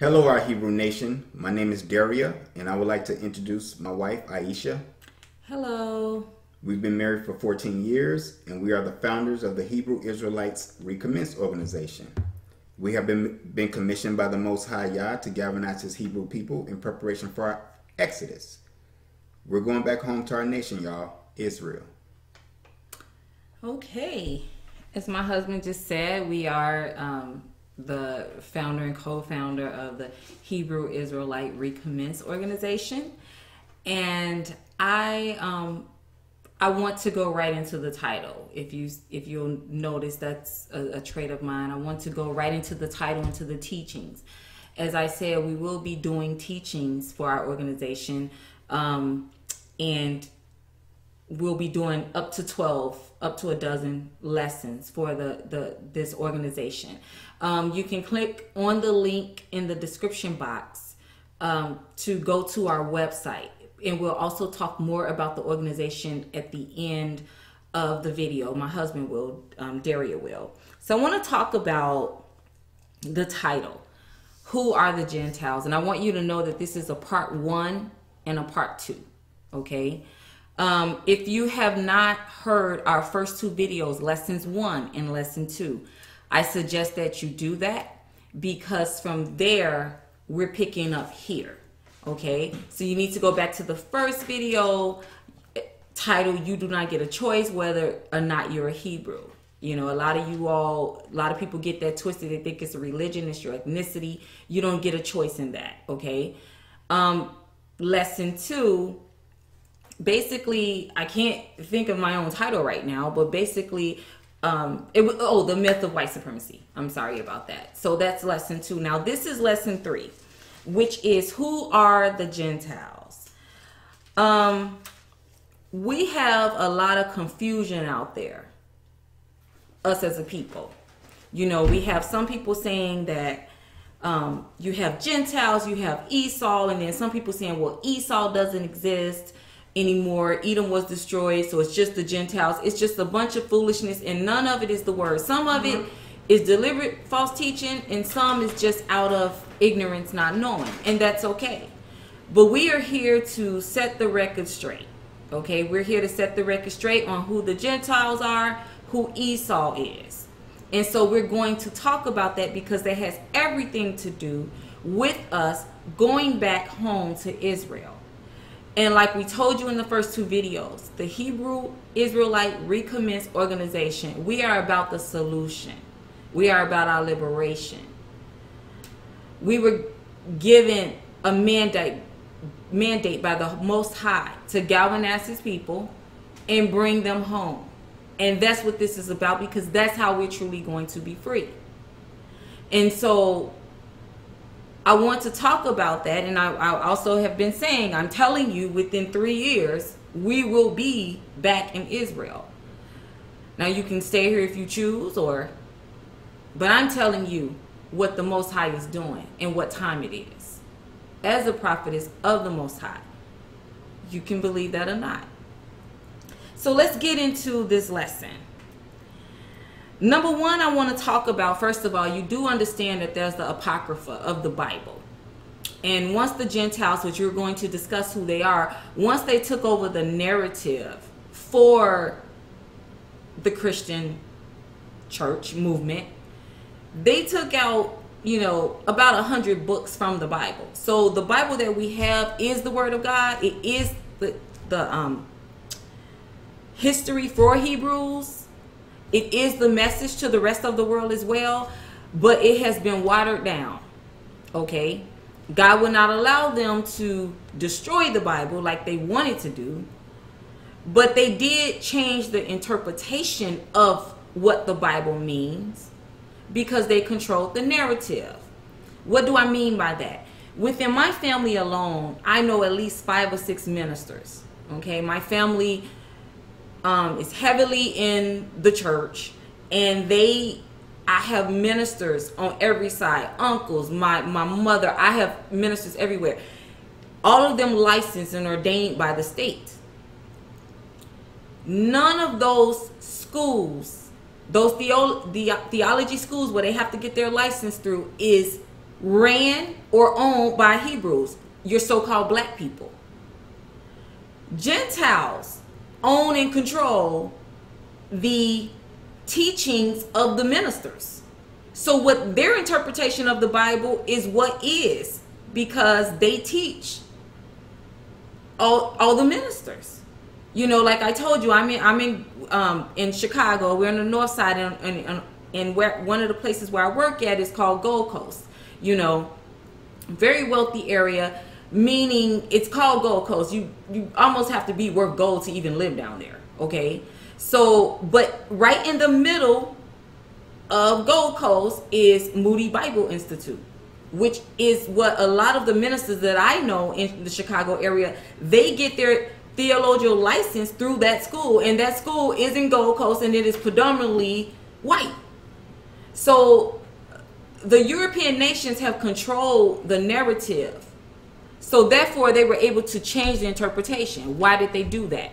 Hello, our Hebrew Nation. My name is Darya, and I would like to introduce my wife, Aisha. Hello. We've been married for 14 years, and we are the founders of the Hebrew Israelites Recommence organization. We have been, been commissioned by the Most High Yah to galvanize His Hebrew people in preparation for our Exodus. We're going back home to our nation, y'all, Israel. Okay. As my husband just said, we are um, the founder and co founder of the Hebrew Israelite Recommence organization. And I um, I want to go right into the title. If you if you'll notice, that's a, a trait of mine. I want to go right into the title, into the teachings. As I said, we will be doing teachings for our organization, um, and we'll be doing up to 12 up to a dozen lessons for the, the this organization. Um, you can click on the link in the description box um, to go to our website. And we'll also talk more about the organization at the end of the video. My husband will um, daria will. So i want to talk about the title who are the gentiles? And i want you to know that this is a part one and a part two okay um, if you have not heard our first two videos, lessons one and lesson two, I suggest that you do that because from there, we're picking up here. Okay, so you need to go back to the first video title You Do Not Get a Choice Whether or Not You're a Hebrew. You know, a lot of you all, a lot of people get that twisted. They think it's a religion, it's your ethnicity. You don't get a choice in that. Okay. Um, lesson two basically i can't think of my own title right now but basically um it was oh the myth of white supremacy. I'm sorry about that. So that's lesson two. Now this is lesson three which is who are the gentiles? Um we have a lot of confusion out there us as a people. You know we have some people saying that um, you have gentiles you have esau and then some people saying well esau doesn't exist anymore. Edom was destroyed, so it's just the Gentiles. It's just a bunch of foolishness, and none of it is the word. Some of it mm-hmm. is deliberate false teaching, and some is just out of ignorance, not knowing, and that's okay. But we are here to set the record straight. Okay, we're here to set the record straight on who the Gentiles are, who Esau is. And so we're going to talk about that because that has everything to do with us going back home to Israel. And like we told you in the first two videos, the Hebrew Israelite Recommence organization, we are about the solution. We are about our liberation. We were given a mandate mandate by the most high to galvanize his people and bring them home. And that's what this is about because that's how we're truly going to be free. And so I want to talk about that, and I, I, also have been saying, I'm telling you, within three years, we will be back in Israel. Now, you can stay here if you choose, or, but I'm telling you what the Most High is doing and what time it is. As a prophetess of the Most High, you can believe that or not. So, let's get into this lesson. Number one, I want to talk about, first of all, you do understand that there's the Apocrypha of the Bible. And once the Gentiles, which you're going to discuss who they are, once they took over the narrative for the Christian church movement, they took out, you know, about a hundred books from the Bible. So the Bible that we have is the Word of God. It is the the um, history for Hebrews it is the message to the rest of the world as well, but it has been watered down. Okay? God will not allow them to destroy the Bible like they wanted to do, but they did change the interpretation of what the Bible means because they controlled the narrative. What do I mean by that? Within my family alone, I know at least five or six ministers. Okay, my family um, is heavily in the church, and they I have ministers on every side, uncles, my my mother. I have ministers everywhere. All of them licensed and ordained by the state. None of those schools, those theo- the theology schools where they have to get their license through, is ran or owned by Hebrews, your so called black people. Gentiles own and control the teachings of the ministers. So, what their interpretation of the Bible is what is because they teach all, all the ministers. You know, like I told you, I'm in I'm in um, in Chicago. We're on the north side, and and, and where one of the places where I work at is called Gold Coast. You know, very wealthy area, meaning it's called Gold Coast. You you almost have to be worth gold to even live down there. Okay, so but right in the middle of Gold Coast is Moody Bible Institute which is what a lot of the ministers that I know in the Chicago area, they get their theological license through that school, and that school is in Gold Coast, and it is predominantly white. So the European nations have controlled the narrative. So therefore, they were able to change the interpretation. Why did they do that?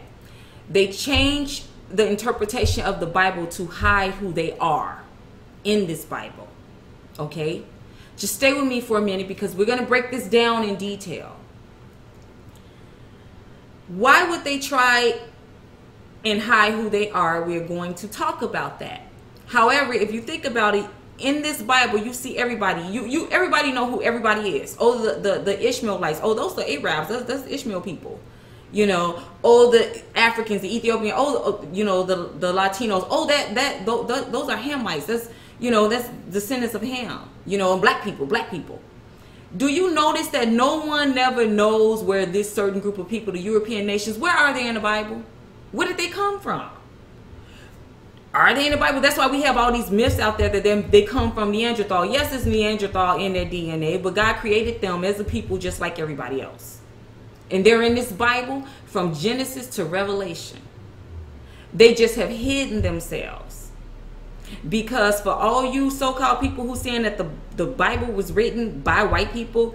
They changed the interpretation of the Bible to hide who they are in this Bible. Okay? Just stay with me for a minute because we're going to break this down in detail. Why would they try and hide who they are? We're going to talk about that. However, if you think about it, in this Bible, you see everybody. You you everybody know who everybody is. Oh, the the, the Ishmaelites. Oh, those are Arabs. That's, that's Ishmael people. You know, oh the Africans, the Ethiopian. Oh, oh you know the the Latinos. Oh, that that those, those are Hamites. That's you know that's descendants of Ham. You know, and black people, black people. Do you notice that no one never knows where this certain group of people, the European nations, where are they in the Bible? Where did they come from? Are they in the Bible? That's why we have all these myths out there that they, they come from Neanderthal. Yes, it's Neanderthal in their DNA, but God created them as a people just like everybody else. And they're in this Bible from Genesis to Revelation. They just have hidden themselves because for all you so-called people who saying that the, the bible was written by white people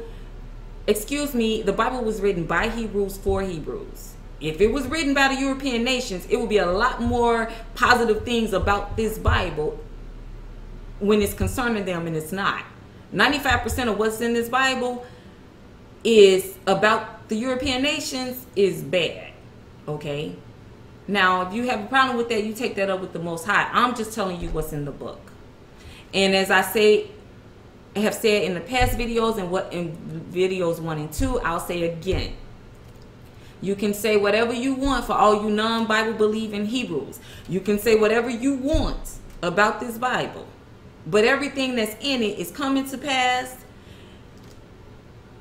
excuse me the bible was written by hebrews for hebrews if it was written by the european nations it would be a lot more positive things about this bible when it's concerning them and it's not 95% of what's in this bible is about the european nations is bad okay now, if you have a problem with that, you take that up with the Most High. I'm just telling you what's in the book. And as I say, have said in the past videos and what in videos one and two, I'll say again. You can say whatever you want for all you non-Bible believing Hebrews. You can say whatever you want about this Bible. But everything that's in it is coming to pass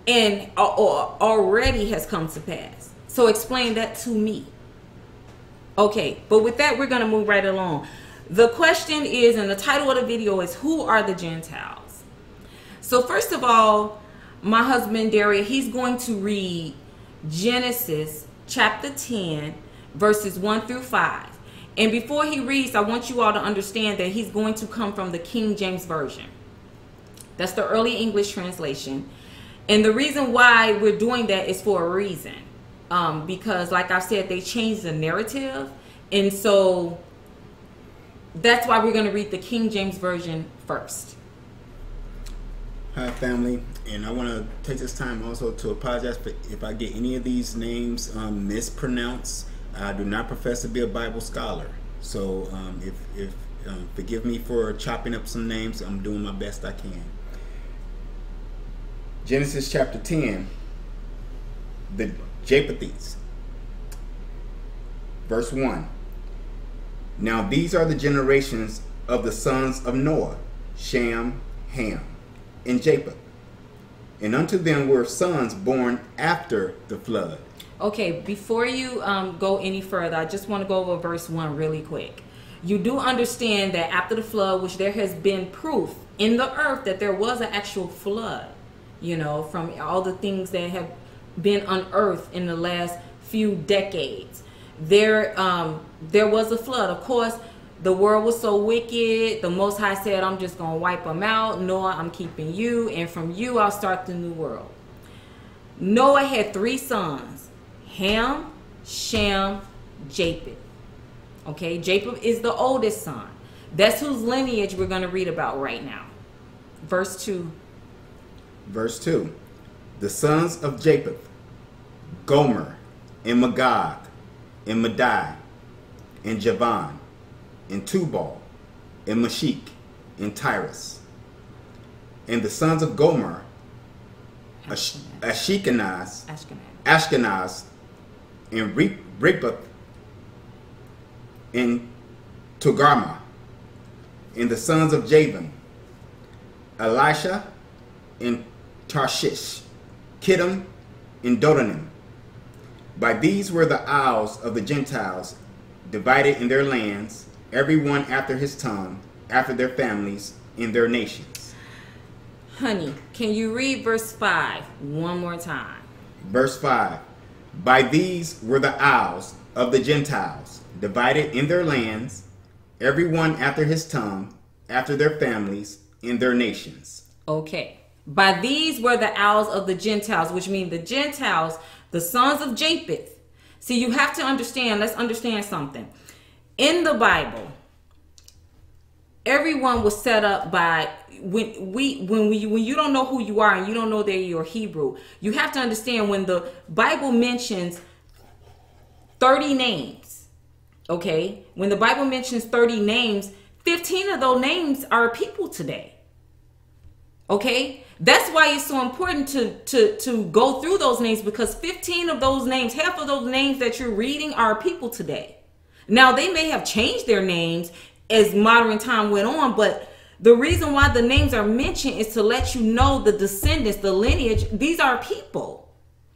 and or already has come to pass. So explain that to me. Okay, but with that, we're going to move right along. The question is, and the title of the video is, Who are the Gentiles? So, first of all, my husband, Darya, he's going to read Genesis chapter 10, verses 1 through 5. And before he reads, I want you all to understand that he's going to come from the King James Version. That's the early English translation. And the reason why we're doing that is for a reason um, because like I said, they changed the narrative, and so that's why we're going to read the King James version first. Hi, family, and I want to take this time also to apologize if I get any of these names um, mispronounced. I do not profess to be a Bible scholar, so um, if if um, forgive me for chopping up some names. I'm doing my best I can. Genesis chapter 10. The Japhethites. Verse 1. Now these are the generations of the sons of Noah, Shem, Ham, and Japheth. And unto them were sons born after the flood. Okay, before you um, go any further, I just want to go over verse 1 really quick. You do understand that after the flood, which there has been proof in the earth that there was an actual flood, you know, from all the things that have been unearthed in the last few decades. There, um, there was a flood. Of course, the world was so wicked. The Most High said, "I'm just gonna wipe them out." Noah, I'm keeping you, and from you I'll start the new world. Noah had three sons: Ham, Shem, Japheth. Okay, Japheth is the oldest son. That's whose lineage we're going to read about right now. Verse 2 Verse 2 The sons of Japheth, Gomer, and Magog, and Madai, and Javan, and Tubal, and Meshech, and Tyrus. And the sons of Gomer, Ash- Ashkenaz, Ashkenaz. Ashkenaz, and Re- and Togarmah. And the sons of Javan, Elisha, and Tarshish, Kittim, and Dodanim. By these were the isles of the Gentiles, divided in their lands, every one after his tongue, after their families, in their nations. Honey, can you read verse 5 one more time? Verse 5 By these were the isles of the Gentiles, divided in their lands, every one after his tongue, after their families, in their nations. Okay. By these were the owls of the Gentiles, which mean the Gentiles, the sons of Japheth. See, you have to understand, let's understand something. In the Bible, everyone was set up by when we when we when you don't know who you are and you don't know that you're Hebrew, you have to understand when the Bible mentions 30 names, okay? When the Bible mentions 30 names, 15 of those names are people today. Okay? That's why it's so important to to to go through those names because 15 of those names, half of those names that you're reading are people today. Now they may have changed their names as modern time went on, but the reason why the names are mentioned is to let you know the descendants, the lineage, these are people.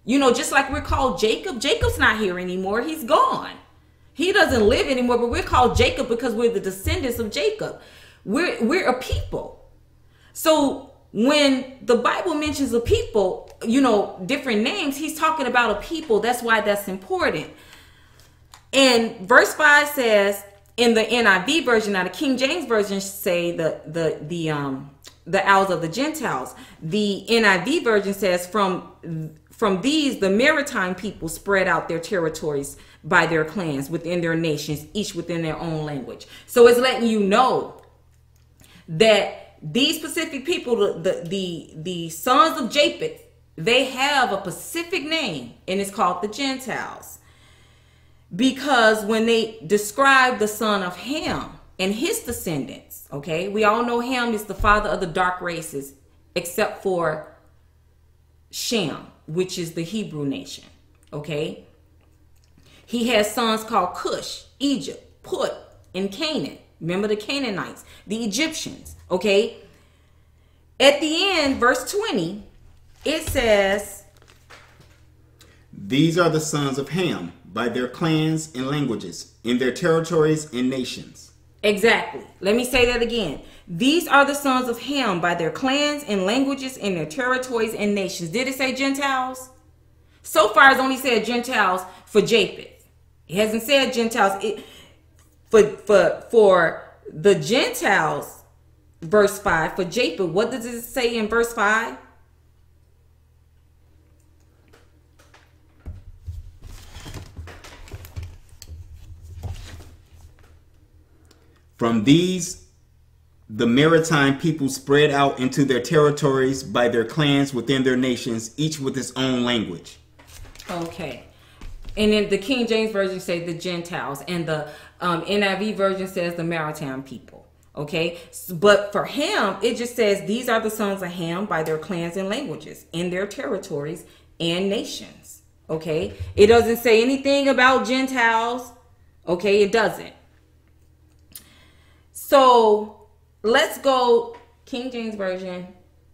You know, just like we're called Jacob, Jacob's not here anymore. He's gone. He doesn't live anymore, but we're called Jacob because we're the descendants of Jacob. We're we're a people. So when the Bible mentions a people, you know, different names, he's talking about a people. That's why that's important. And verse 5 says in the NIV version, now the King James version say the the the um the owls of the Gentiles. The NIV version says from from these the maritime people spread out their territories by their clans within their nations, each within their own language. So it's letting you know that these specific people, the the the, sons of Japheth, they have a specific name, and it's called the Gentiles because when they describe the son of Ham and his descendants, okay, we all know Ham is the father of the dark races, except for Shem, which is the Hebrew nation, okay. He has sons called Cush, Egypt, Put, and Canaan. Remember the Canaanites, the Egyptians, okay. At the end, verse 20, it says, These are the sons of Ham, by their clans and languages, in their territories and nations. Exactly. Let me say that again. These are the sons of Ham by their clans and languages in their territories and nations. Did it say Gentiles? So far, it's only said Gentiles for Japheth. It hasn't said Gentiles. It, for for for the Gentiles, verse five for Japheth. What does it say in verse five? From these, the maritime people spread out into their territories by their clans within their nations, each with its own language. Okay. And then the King James version says the Gentiles, and the um, NIV version says the maritime people. Okay, but for Ham, it just says these are the sons of Ham by their clans and languages in their territories and nations. Okay, it doesn't say anything about Gentiles. Okay, it doesn't. So let's go King James Version,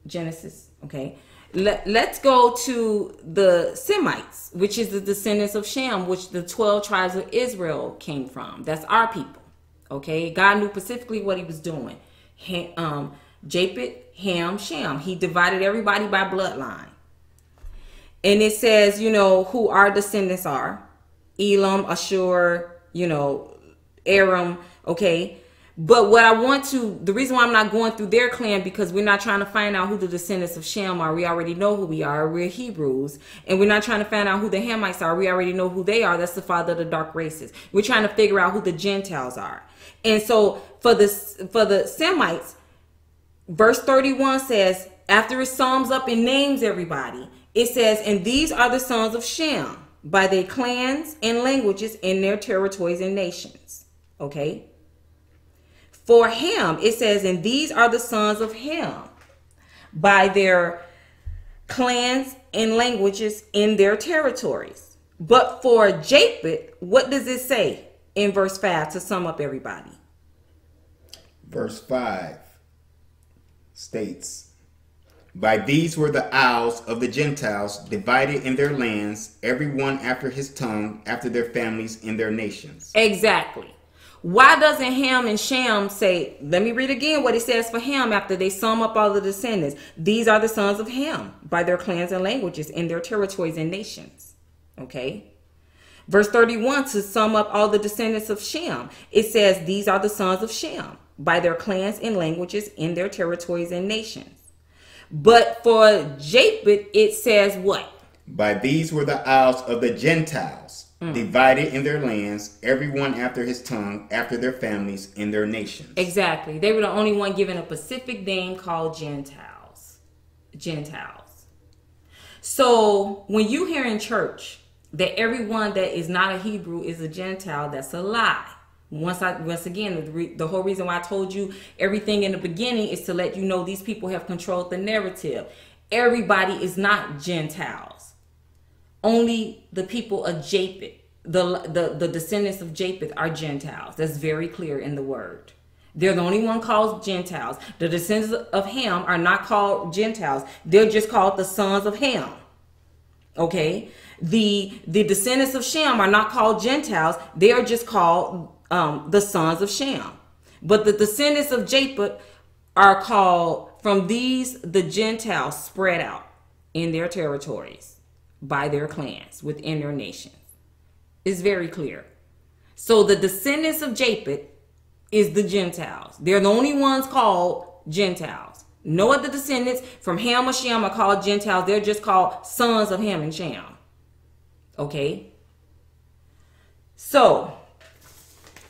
Genesis. Okay. Let, let's go to the Semites, which is the descendants of Shem, which the 12 tribes of Israel came from. That's our people. Okay. God knew specifically what he was doing. Ham, um, Japheth, Ham, Shem. He divided everybody by bloodline. And it says, you know, who our descendants are Elam, Ashur, you know, Aram. Okay. But what I want to, the reason why I'm not going through their clan because we're not trying to find out who the descendants of Shem are. We already know who we are. We're Hebrews, and we're not trying to find out who the Hamites are. We already know who they are. That's the father of the dark races. We're trying to figure out who the Gentiles are. And so for the for the Semites, verse 31 says, after it sums up and names everybody, it says, and these are the sons of Shem by their clans and languages in their territories and nations. Okay? For Ham, it says, and these are the sons of Ham by their clans and languages in their territories. But for Japheth, what does it say in verse 5 to sum up everybody? Verse 5 states, By these were the isles of the Gentiles divided in their lands, every one after his tongue, after their families in their nations. Exactly. Why doesn't Ham and Shem say, let me read again what it says for Ham after they sum up all the descendants. These are the sons of Ham by their clans and languages in their territories and nations. Okay. Verse 31 to sum up all the descendants of Shem, it says, These are the sons of Shem by their clans and languages in their territories and nations. But for Japheth, it says what? By these were the isles of the Gentiles mm. divided in their lands, everyone after his tongue, after their families, in their nations. Exactly. They were the only one given a specific name called Gentiles. Gentiles. So when you hear in church that everyone that is not a Hebrew is a Gentile, that's a lie. Once I once again the, re, the whole reason why I told you everything in the beginning is to let you know these people have controlled the narrative. Everybody is not Gentiles only the people of Japheth, the, the, the descendants of Japheth are Gentiles. That's very clear in the word. They're the only one called Gentiles. The descendants of Ham are not called Gentiles. They're just called the sons of Ham. Okay? The the descendants of Shem are not called Gentiles. They are just called um, the sons of Shem. But the descendants of Japheth are called from these the Gentiles spread out in their territories by their clans within their nations. It's very clear. So the descendants of Japheth is the Gentiles. They're the only ones called Gentiles. No other descendants from Ham or Shem are called Gentiles. They're just called sons of Ham and Shem. Okay? So,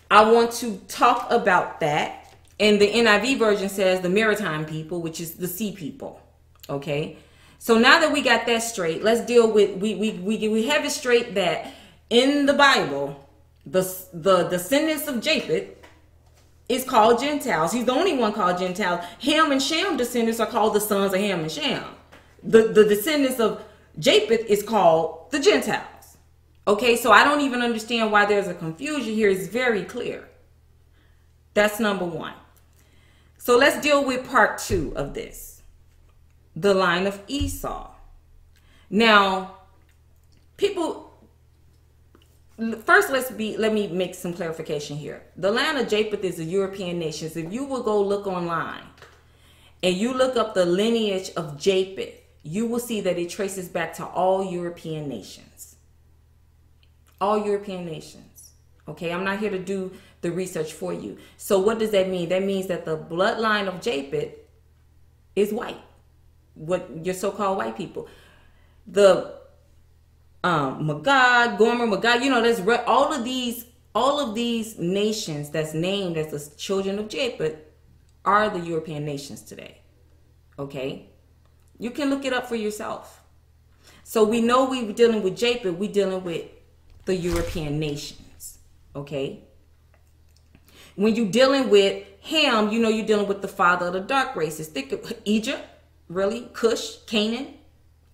I want to talk about that. And the NIV version says the maritime people, which is the sea people. Okay? So now that we got that straight, let's deal with we we we we have it straight that in the Bible, the the descendants of Japheth is called Gentiles. He's the only one called Gentile. Ham and Shem descendants are called the sons of Ham and Shem. The the descendants of Japheth is called the Gentiles. Okay, so I don't even understand why there's a confusion here. It's very clear. That's number one. So let's deal with part two of this the line of Esau. Now, people first let's be let me make some clarification here. The land of Japheth is a European nation. If you will go look online and you look up the lineage of Japheth, you will see that it traces back to all European nations. All European nations. Okay, I'm not here to do the research for you. So what does that mean? That means that the bloodline of Japheth is white what your so-called white people. The um, Magog, Gomer, Magog, you know, there's re- all of these, all of these nations that's named as the children of Japheth are the European nations today. Okay, you can look it up for yourself. So we know we're dealing with Japheth, we're dealing with the European nations. Okay. When you're dealing with Ham, you know you're dealing with the father of the dark races. Think of Egypt, really Cush, Canaan,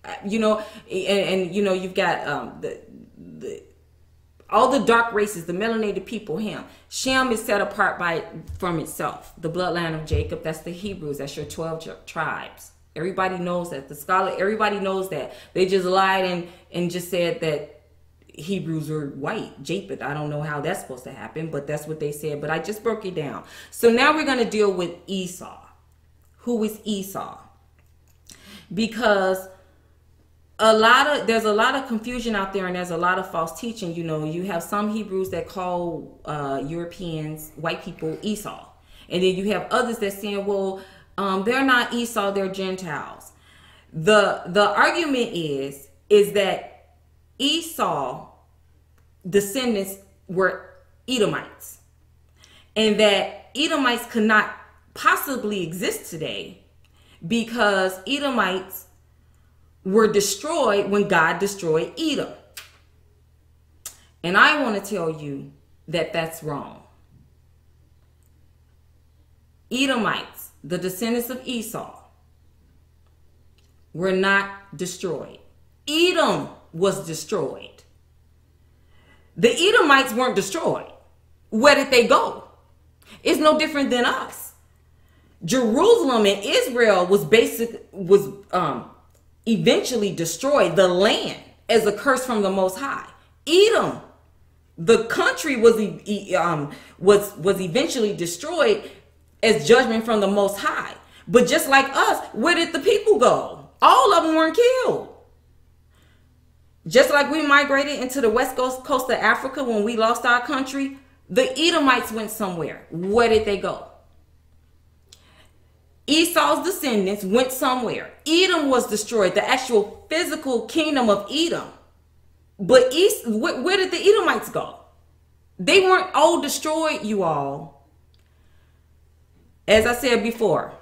uh, you know, and, and you know you've got um, the the all the dark races, the melanated people. Him, Shem is set apart by from itself. The bloodline of Jacob, that's the Hebrews. That's your twelve tribes. Everybody knows that. The scholar, everybody knows that. They just lied and and just said that Hebrews are white. Japheth. I don't know how that's supposed to happen, but that's what they said. But I just broke it down. So now we're gonna deal with Esau. Who is Esau? Because a lot of there's a lot of confusion out there and there's a lot of false teaching you know. You have some hebrews that call uh, europeans white people esau. And then you have others that saying well um, they're not esau they're gentiles. The the argument is is that esau descendants were edomites. And that edomites could not possibly exist today because Edomites were destroyed when God destroyed Edom. And I want to tell you that that's wrong. Edomites, the descendants of Esau, were not destroyed. Edom was destroyed. The Edomites weren't destroyed. Where did they go? It's no different than us. Jerusalem and Israel was basic was um eventually destroyed, the land as a curse from the most high. Edom, the country was um was was eventually destroyed as judgment from the most high. But just like us, where did the people go? All of them weren't killed. Just like we migrated into the west coast, coast of Africa when we lost our country, the Edomites went somewhere. Where did they go? Esau's descendants went somewhere. Edom was destroyed, the actual physical kingdom of Edom. But East, where, where did the Edomites go? They weren't all destroyed, you all. As I said before,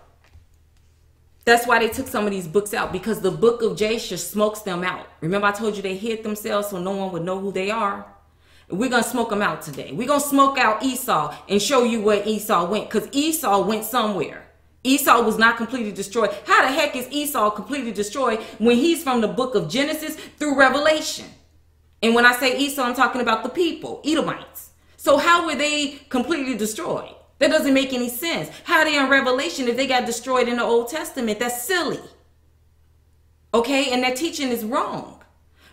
that's why they took some of these books out because the book of Jasher smokes them out. Remember, I told you they hid themselves so no one would know who they are? We're going to smoke them out today. We're going to smoke out Esau and show you where Esau went because Esau went somewhere. Esau was not completely destroyed. How the heck is Esau completely destroyed when he's from the book of Genesis through Revelation? And when I say Esau, I'm talking about the people, Edomites. So how were they completely destroyed? That doesn't make any sense. How they in Revelation if they got destroyed in the Old Testament? That's silly. Okay, and that teaching is wrong.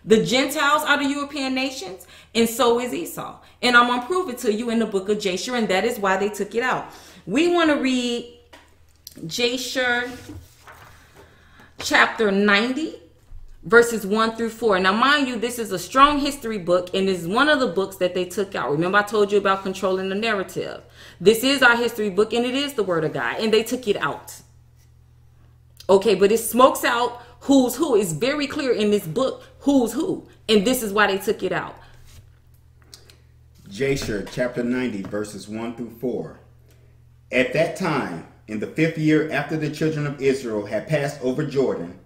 The Gentiles are the European nations, and so is Esau. And I'm gonna prove it to you in the book of Jasher, and that is why they took it out. We want to read Jasher chapter 90 verses 1 through 4. Now, mind you, this is a strong history book and is one of the books that they took out. Remember, I told you about controlling the narrative. This is our history book and it is the Word of God, and they took it out. Okay, but it smokes out who's who. It's very clear in this book who's who, and this is why they took it out. Jasher chapter 90, verses 1 through 4. At that time, in the fifth year after the children of Israel had passed over Jordan,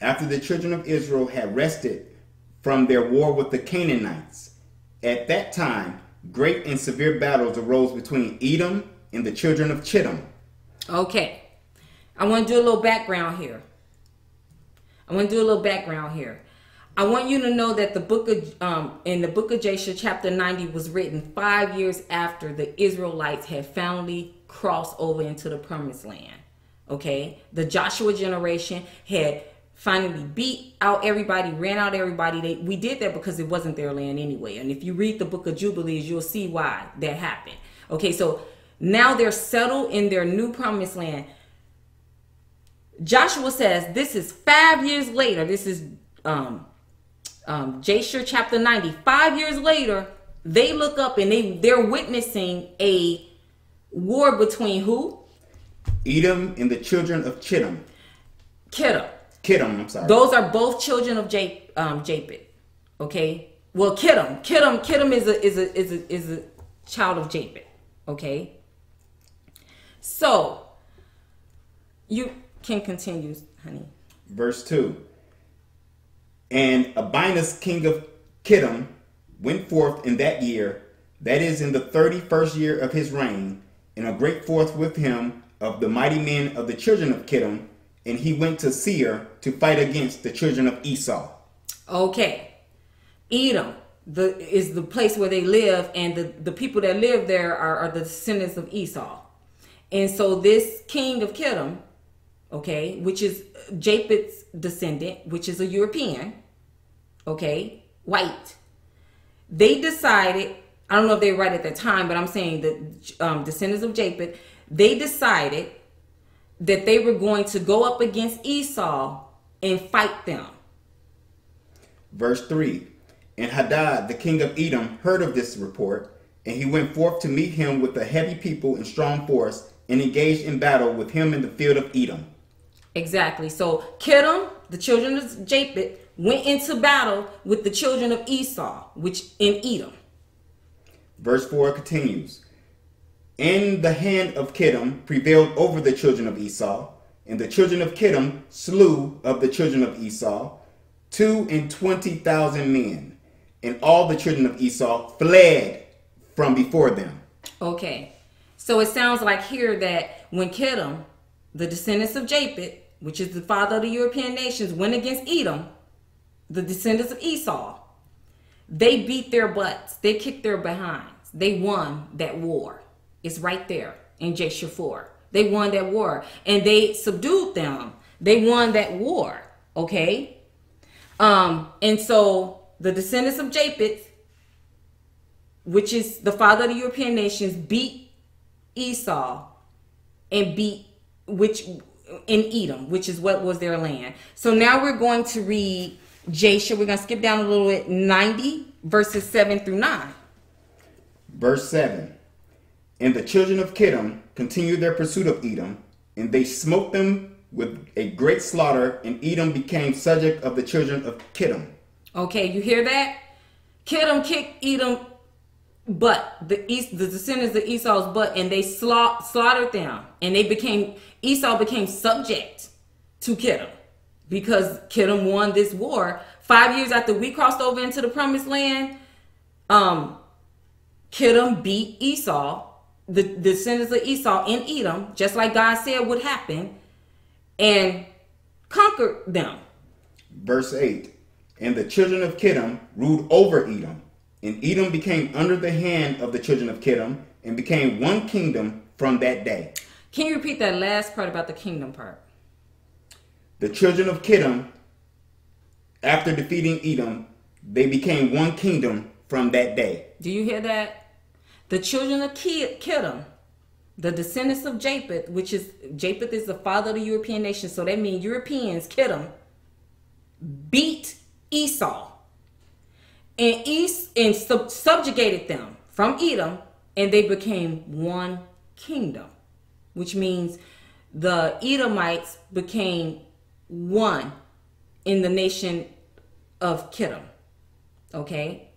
after the children of Israel had rested from their war with the Canaanites. At that time, great and severe battles arose between Edom and the children of Chittim. Okay, I want to do a little background here. I want to do a little background here. I want you to know that the book of um, in the book of Jasher, chapter 90, was written five years after the Israelites had finally crossed over into the promised land. Okay, the Joshua generation had finally beat out everybody, ran out everybody. They, we did that because it wasn't their land anyway. And if you read the book of Jubilees, you'll see why that happened. Okay, so now they're settled in their new promised land. Joshua says this is five years later. This is um, um, Jasher chapter 90. Five years later, they look up and they, they're witnessing a war between who? Edom and the children of Chittim. Kittim. Kittim, I'm sorry. Those are both children of J, um, Japheth. Okay. Well, Kittim, Kittim, Kittim is a is a is a is a child of Japheth. Okay. So you can continue, honey. Verse two. And Abinus, king of Kittim, went forth in that year, that is in the thirty first year of his reign, and a great forth with him of the mighty men of the children of Kittim and he went to Seir to fight against the children of Esau. Okay. Edom the, is the place where they live, and the, the people that live there are, are the descendants of Esau. And so this king of Kittim, okay, which is Japheth's descendant, which is a European, okay, white, they decided, I don't know if they were right at that time, but I'm saying that um, descendants of Japheth, they decided that they were going to go up against Esau and fight them. Verse 3 And Hadad, the king of Edom, heard of this report, and he went forth to meet him with a heavy people and strong force, and engaged in battle with him in the field of Edom. Exactly. So Kittim, the children of Japheth, went into battle with the children of Esau, which in Edom. Verse 4 continues and the hand of Kittim prevailed over the children of Esau, And the children of Kittim slew of the children of Esau two and twenty thousand men. And all the children of Esau fled from before them. Okay. So it sounds like here that when Kittim, the descendants of Japheth, which is the father of the European nations, went against Edom, the descendants of Esau, they beat their butts. They kicked their behinds. They won that war. It's right there in 4. They won that war and they subdued them. They won that war. Okay. Um, and so the descendants of Japheth, which is the father of the European nations, beat Esau and beat which in Edom, which is what was their land. So now we're going to read Jasher. We're going to skip down a little bit, 90 verses 7 through 9. Verse 7 And the children of Kittim continued their pursuit of Edom, and they smote them with a great slaughter, and Edom became subject of the children of Kittim. Okay, you hear that? Kittim kicked Edom but the east the descendants of esau's butt and they sla- slaughtered them and they became esau became subject to kittim because kittim won this war five years after we crossed over into the promised land um kittim beat esau the, the descendants of esau in edom just like god said would happen and conquered them Verse 8 And the children of Kittim ruled over Edom, and Edom became under the hand of the children of Kittim, and became one kingdom from that day. can you repeat that last part about the kingdom part The children of Kittim, after defeating Edom, they became one kingdom from that day. Do you hear that? The children of Ki- Kittim, the descendants of Japheth, which is Japheth is the father of the European nations, so that means Europeans, Kittim, beat Esau and East and sub- subjugated them from Edom, and they became one kingdom, which means the Edomites became one in the nation of Kittim. Okay?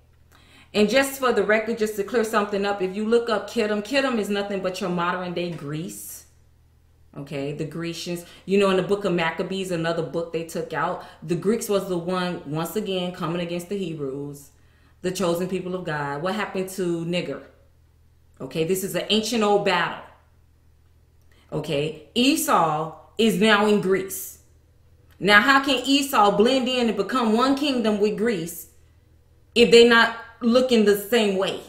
And just for the record, just to clear something up, if you look up Kittim, Kittim is nothing but your modern day Greece. Okay, the Grecians. You know, in the book of Maccabees, another book they took out, the Greeks was the one, once again, coming against the Hebrews, the chosen people of God. What happened to Nigger? Okay, this is an ancient old battle. Okay, Esau is now in Greece. Now, how can Esau blend in and become one kingdom with Greece if they're not looking the same way?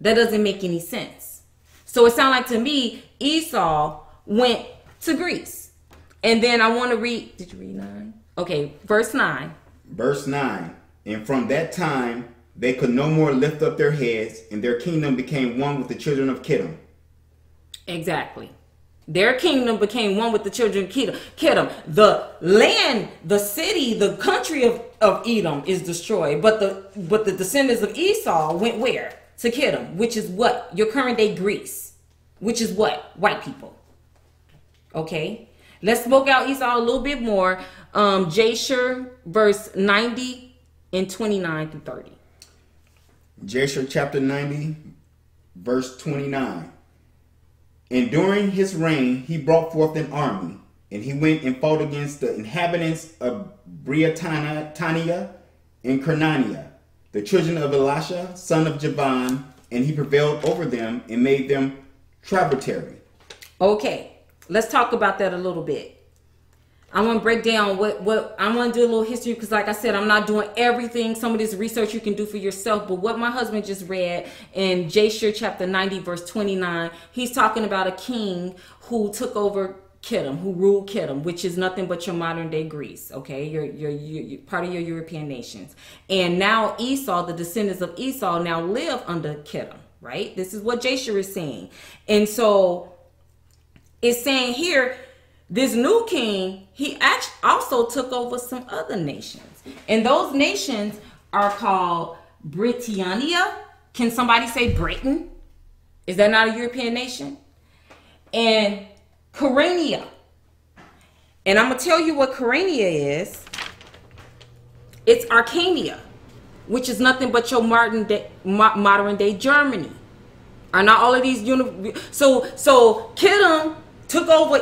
That doesn't make any sense. So it sounds like to me, Esau went to Greece. And then I want to read, did you read nine? Okay, verse nine. Verse 9 And from that time they could no more lift up their heads, and their kingdom became one with the children of Kittim. Exactly. Their kingdom became one with the children of. Kedom. The land, the city, the country of, of Edom is destroyed, but the but the descendants of Esau went where? To Kedom, which is what? Your current day Greece, which is what? White people. Okay. Let's smoke out Esau a little bit more. Um, Jasher, verse 90 and 29 through 30. Jasher chapter 90, verse 29. And during his reign, he brought forth an army, and he went and fought against the inhabitants of Britannia and Kernania, the children of Elisha, son of Javan, and he prevailed over them and made them tributary. Okay, let's talk about that a little bit. I want to break down what what I want to do a little history because, like I said, I'm not doing everything. Some of this research you can do for yourself, but what my husband just read in Jasher chapter 90, verse 29, he's talking about a king who took over Kittim, who ruled Kittim, which is nothing but your modern day Greece. Okay, your your, part of your European nations, and now Esau, the descendants of Esau, now live under Kittim. Right, this is what Jasher is saying, and so it's saying here this new king he actually also took over some other nations. And those nations are called britannia. Can somebody say britain? Is that not a european nation? And Carania. and i'm gonna tell you what Carania is. It's arcania which is nothing but your modern day, modern day germany. Are not all of these uni- so so Kittim took over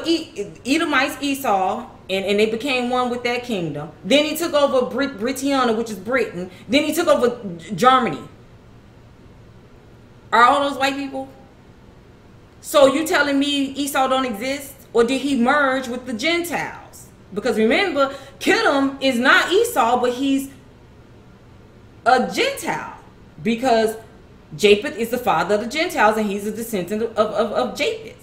Edomites, Esau, and, and they became one with that kingdom. Then he took over Brit- Britannia, which is Britain. Then he took over Germany. Are all those white people? So you telling me Esau don't exist, or did he merge with the Gentiles? Because remember, Kittim is not Esau, but he's a Gentile because Japheth is the father of the Gentiles and he's a descendant of, of, of Japheth.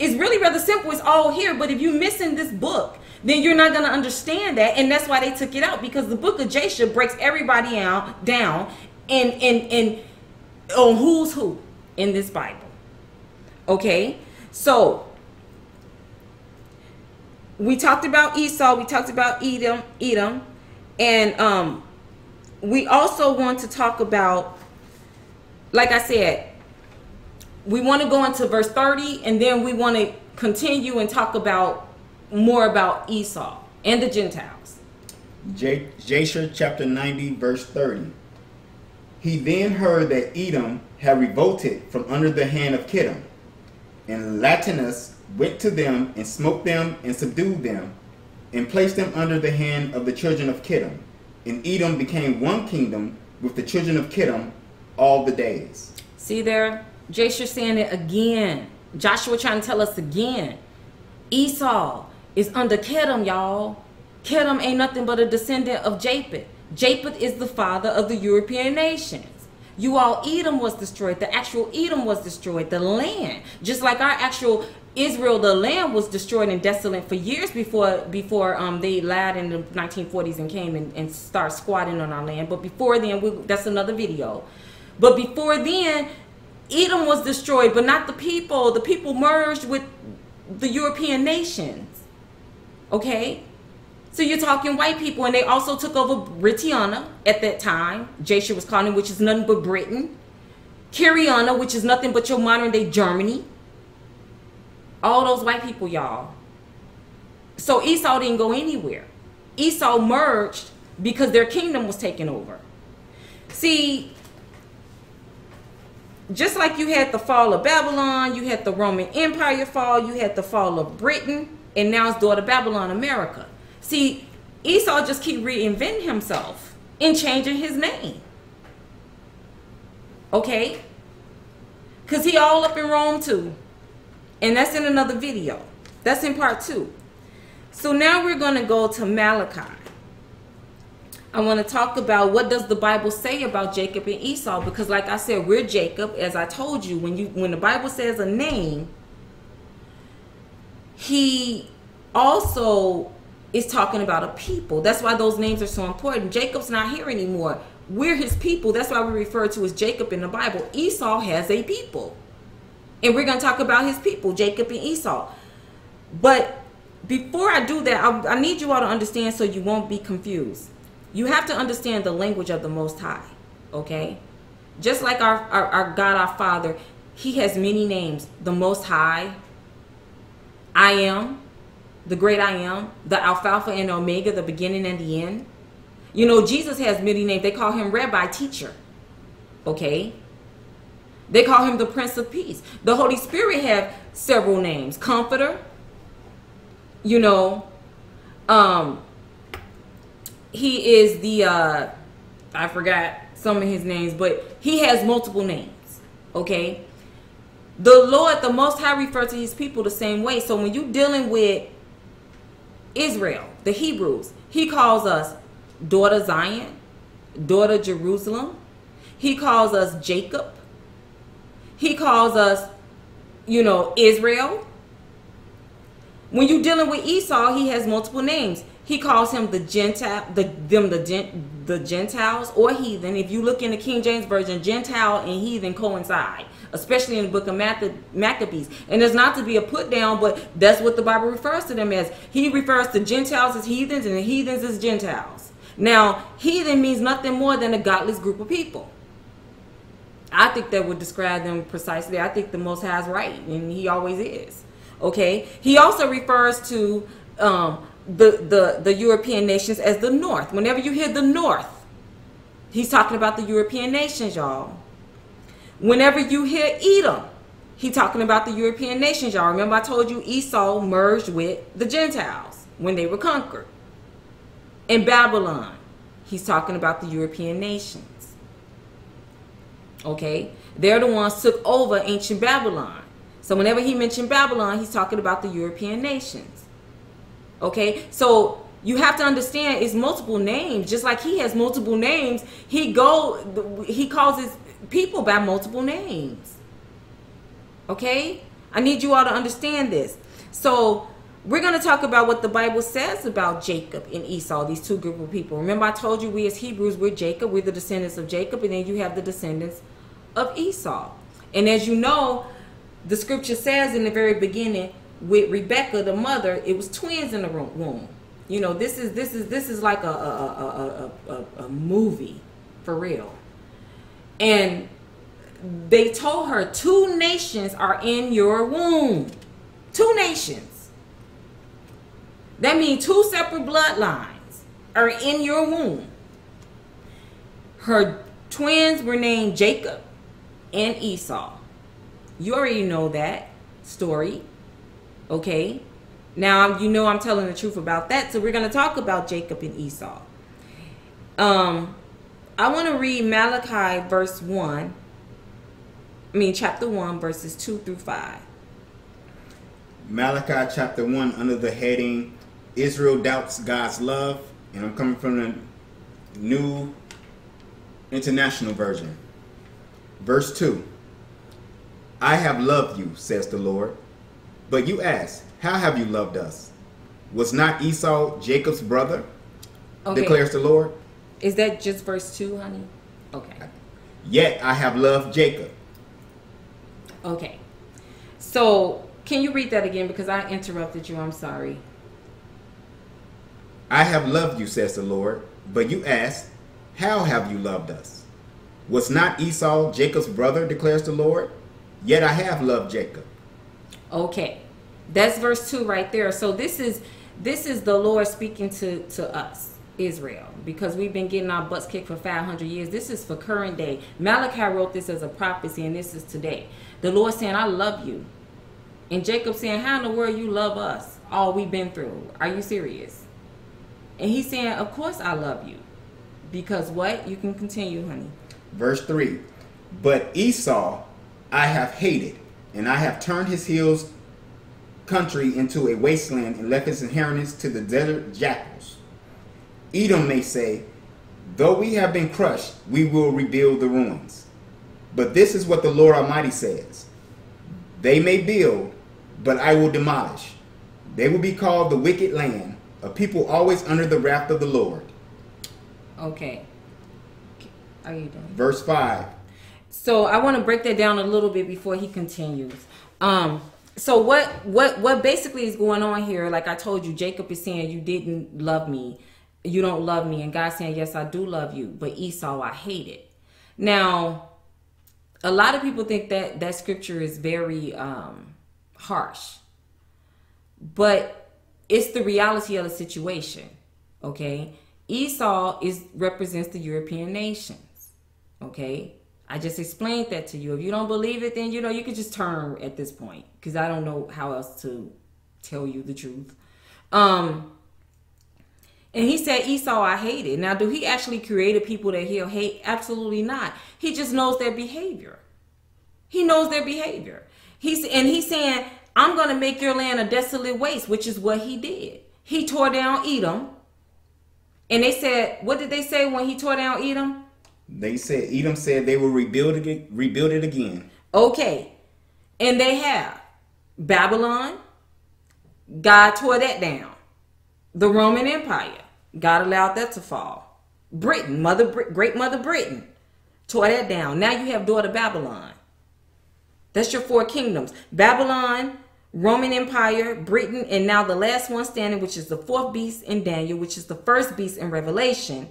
It's really rather simple. It's all here. But if you're missing this book, then you're not going to understand that. And that's why they took it out because the book of Jasher breaks everybody out down and, and, and on who's who in this Bible. Okay? So we talked about Esau, we talked about Edom, Edom, and um we also want to talk about like I said, we want to go into verse 30 and then we want to continue and talk about more about Esau and the Gentiles. J- Jasher chapter 90, verse 30. He then heard that Edom had revolted from under the hand of Kittim, and Latinus went to them and smote them and subdued them, and placed them under the hand of the children of Kittim. And Edom became one kingdom with the children of Kittim all the days. See there? Jasher saying it again. Joshua trying to tell us again. Esau is under Kittim, y'all. Kittim ain't nothing but a descendant of Japheth. Japheth is the father of the European nations. You all, Edom was destroyed. The actual Edom was destroyed. The land, just like our actual Israel, the land was destroyed and desolate for years before before um, they lied in the 1940s and came and, and started squatting on our land. But before then, we, that's another video. But before then, Edom was destroyed, but not the people. The people merged with the European nations. Okay? So you're talking white people, and they also took over Britannia at that time. Jasher was calling, which is nothing but Britain. Kiriana, which is nothing but your modern day Germany. All those white people, y'all. So Esau didn't go anywhere. Esau merged because their kingdom was taken over. See, just like you had the fall of Babylon, you had the Roman Empire fall, you had the fall of Britain, and now it's daughter Babylon, America. See, Esau just keep reinventing himself and changing his name. Okay? Because he all up in Rome too. And that's in another video. That's in part two. So now we're going to go to Malachi. I want to talk about what does the Bible say about Jacob and Esau because like I said we're Jacob as I told you when you when the Bible says a name he also is talking about a people. That's why those names are so important. Jacob's not here anymore. We're his people. That's why we refer to as Jacob in the Bible. Esau has a people. And we're going to talk about his people, Jacob and Esau. But before I do that, I, I need you all to understand so you won't be confused you have to understand the language of the Most High, okay? Just like our, our, our, God, our Father, He has many names. The Most High, I am, the great I am, the Alpha and Omega, the beginning and the end. You know, Jesus has many names. They call him Rabbi, teacher, okay? They call him the Prince of Peace. The Holy Spirit have several names. Comforter, you know, um, he is the uh I forgot some of his names, but he has multiple names. Okay? The Lord, the Most High, refers to his people the same way. So when you're dealing with Israel, the Hebrews, he calls us daughter Zion, daughter Jerusalem. He calls us Jacob. He calls us, you know, Israel. When you're dealing with Esau, he has multiple names. He calls him the Gentile, the them the gent, the Gentiles or heathen. If you look in the King James version, Gentile and heathen coincide, especially in the book of Maccabees. And it's not to be a put down, but that's what the Bible refers to them as. He refers to Gentiles as heathens and the heathens as Gentiles. Now, heathen means nothing more than a godless group of people. I think that would describe them precisely. I think the Most High is right, and He always is. Okay. He also refers to um, the, the, the European nations as the North. Whenever you hear the North, he's talking about the European nations, y'all. Whenever you hear Edom, He talking about the European nations, y'all. Remember I told you Esau merged with the Gentiles when they were conquered. In Babylon, he's talking about the European nations. Okay? They're the ones took over ancient Babylon. So whenever he mentioned Babylon, he's talking about the European nations. Okay? So you have to understand it's multiple names. Just like he has multiple names he go he calls his people by multiple names. Okay? I need you all to understand this. So we're going to talk about what the bible says about jacob and esau these two group of people. Remember i told you we as hebrews we're jacob we're the descendants of jacob and then you have the descendants of esau. And as you know the scripture says in the very beginning with rebecca the mother it was twins in the womb you know, this is this is this is like a a, a, a, a movie for real. And they told her two nations are in your womb. Two nations. That means two separate bloodlines are in your womb. Her twins were named Jacob and Esau. You already know that story. Okay? Now you know I'm telling the truth about that. So we're going to talk about Jacob and Esau. Um, I want to read Malachi verse 1. I mean chapter 1 verses 2 through 5. Malachi chapter 1 under the heading Israel doubts God's love and I'm coming from the New International Version. Verse 2 I have loved you, says the Lord. But you ask, how have you loved us? Was not Esau Jacob's brother? Okay. Declares the Lord. Is that just verse 2, honey? Okay. Yet I have loved Jacob. Okay. So, can you read that again? Because I interrupted you. I'm sorry. I have loved you, says the Lord. But you ask, How have you loved us? Was not Esau Jacob's brother, declares the Lord? Yet I have loved Jacob. Okay. That's verse 2 right there. So this is this is the Lord speaking to to us, Israel, because we've been getting our butts kicked for 500 years. This is for current day. Malachi wrote this as a prophecy and this is today. The Lord saying, "I love you." And Jacob saying, "How in the world you love us? All we've been through. Are you serious?" And he's saying, "Of course I love you." Because what? You can continue, honey. Verse 3. But Esau I have hated, and I have turned his hills country into a wasteland and left his inheritance to the desert jackals. Edom may say, Though we have been crushed, we will rebuild the ruins. But this is what the Lord Almighty says They may build, but I will demolish. They will be called the wicked land, a people always under the wrath of the Lord. Okay. Are you done? Verse 5. So I want to break that down a little bit before he continues. Um, so what what what basically is going on here like i told you jacob is saying you didn't love me. You don't love me. And god saying yes i do love you but esau i hate it. Now a lot of people think that that scripture is very um harsh but it's the reality of the situation okay? Esau is represents the european nations okay I just explained that to you. If you don't believe it, then you know you could just turn at this point because I don't know how else to tell you the truth. Um, and he said, Esau, I hate it. Now, do he actually create a people that he'll hate? Absolutely not. He just knows their behavior. He knows their behavior. He's and he's saying, I'm gonna make your land a desolate waste, which is what he did. He tore down Edom. And they said, what did they say when he tore down Edom? They said Edom said they will rebuild it, rebuild it again. Okay, and they have Babylon. God tore that down. The Roman Empire. God allowed that to fall. Britain, mother, great mother Britain, tore that down. Now you have daughter Babylon. That's your four kingdoms: Babylon, Roman Empire, Britain, and now the last one standing, which is the fourth beast in Daniel, which is the first beast in Revelation,